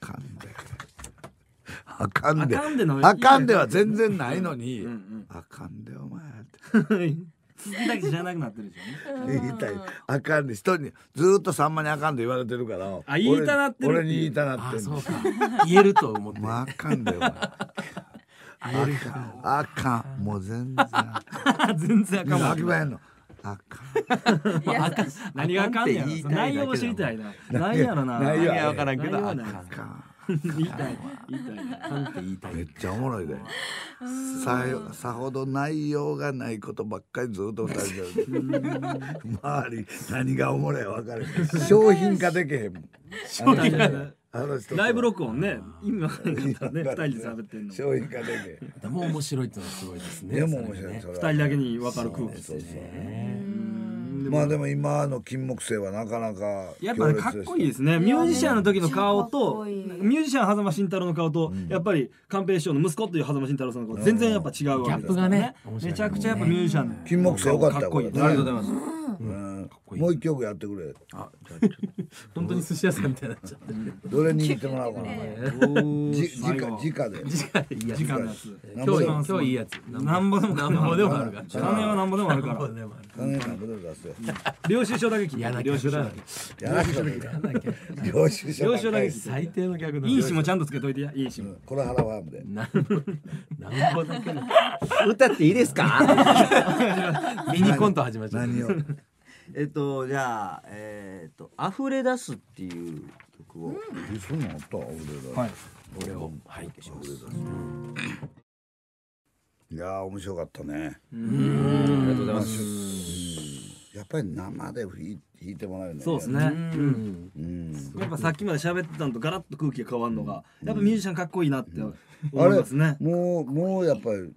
あかんで。あかんで。あかんでのあかんでは全然ないのに。うんうん。あかんでお前って。続きだけ知らなくなってるでしょうね。言いたい。あかんで。人にずーっとさんまにあかんで言われてるからあ言いたなってる俺俺に言いたなってんの。あそうか。言えると思って。もうあかんでお前あかん。もう全然全然あかんわ秋葉やん。のあかん いや何があかんねや内容を知りたいな。何やろな。内容は分からんけどあかん言いたい言いたいな。んて言いたいめっちゃおもろいで。さよさほど内容がないことばっかりずっと二人で周り何がおもろいわかる 商品化できへんもん。商品化。あの人ライブ録音ね。意味わかんなかったね。二人で喋ってんの商品化ででも面白いってのはすごいですね。でも面白い。二人だけに分かる空気。そうそうそううんまあでも今の金木犀はなかなかやっぱかっこいいですね。ミュージシャンの時の顔とこいい。ミュージシャン狭間慎太郎の顔と、やっぱり寛平師匠の息子という狭間慎太郎さんの顔全然やっぱ違うわけですからギャップがねめちゃくちゃやっぱミュージシャン金木犀よかったよかっこいいありがとうございますもう一曲やってくれ。あじゃあちょっ本当に寿司屋さんみたいになっちゃって。どれ握ってもらおうかな。とじ最後。直直で。いいやつ。今日今日いいやつ。なんぼでもなんぼでもあるから。金はなんぼでもあるから。なんぼでもある金なんぼで出せ。領収書だけ聞いて。領収書客だだけやらしとけ。嫌な客領収書領収書だけ最低の客だ。いいしもちゃんとつけといてや。いいしもこれ払わんで。なんぼなんぼだけの歌っていいですか？ミニコント始まっちゃった何を？えっとじゃあえっと溢れ出すっていう曲を。えそんなんあった？俺らはい。これをはいいやー面白かったね。ありがとうございますやっぱり生で弾いてもらえるのそうですね。うん。うん。やっぱさっきまで喋ってたのとガラッと空気が変わるのがやっぱミュージシャンかっこいいなってあ思いれますね。もうもうやっぱり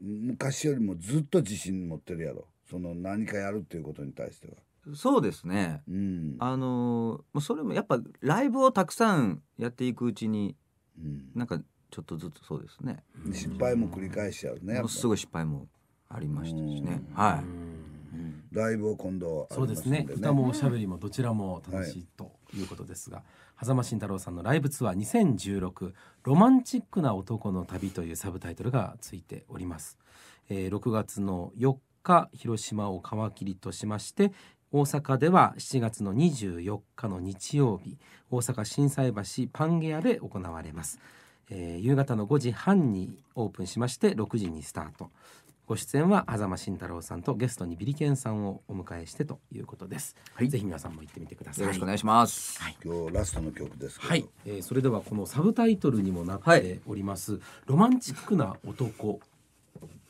昔よりもずっと自信持ってるやろその何かやるっていうことに対しては。そうですね。うん。あのーもうそれもやっぱライブをたくさんやっていくうちにうん。なんかちょっとずつそうですね。失敗も繰り返しちゃうねすごい失敗もありましたしね。うん。はい。ライブを今度ありそうですね。歌もおしゃべりもどちらも楽しいということですが、狭間慎太郎さんのライブツアー2016ロマンチックな男の旅というサブタイトルがついております、えー6月の4日広島を皮切りとしまして大阪では7月の24日の日曜日大阪心斎橋パンゲアで行われます、えー夕方の5時半にオープンしまして6時にスタート。ご出演は狭間慎太郎さんとゲストにビリケンさんをお迎えしてということです、はい。ぜひ皆さんも行ってみてください。よろしくお願いします。今日ラストの曲ですけど、はい、えーそれではこのサブタイトルにもなっております、ロマンチックな男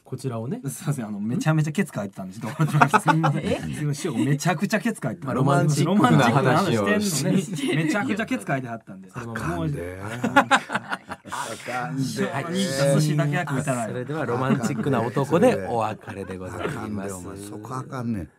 こちらをね。すいませんあのめちゃめちゃケツ書いてたんでちょっと笑ってましたすみませんすいません。師匠めちゃくちゃケツ書いてたまあロマンチックな話を話してんのに。めちゃくちゃケツ書いてはったんでそのまあまかんで。あかんで。寿司だけは食いたないそれではロマンチックな男でお別れでございまですそこあこかんねん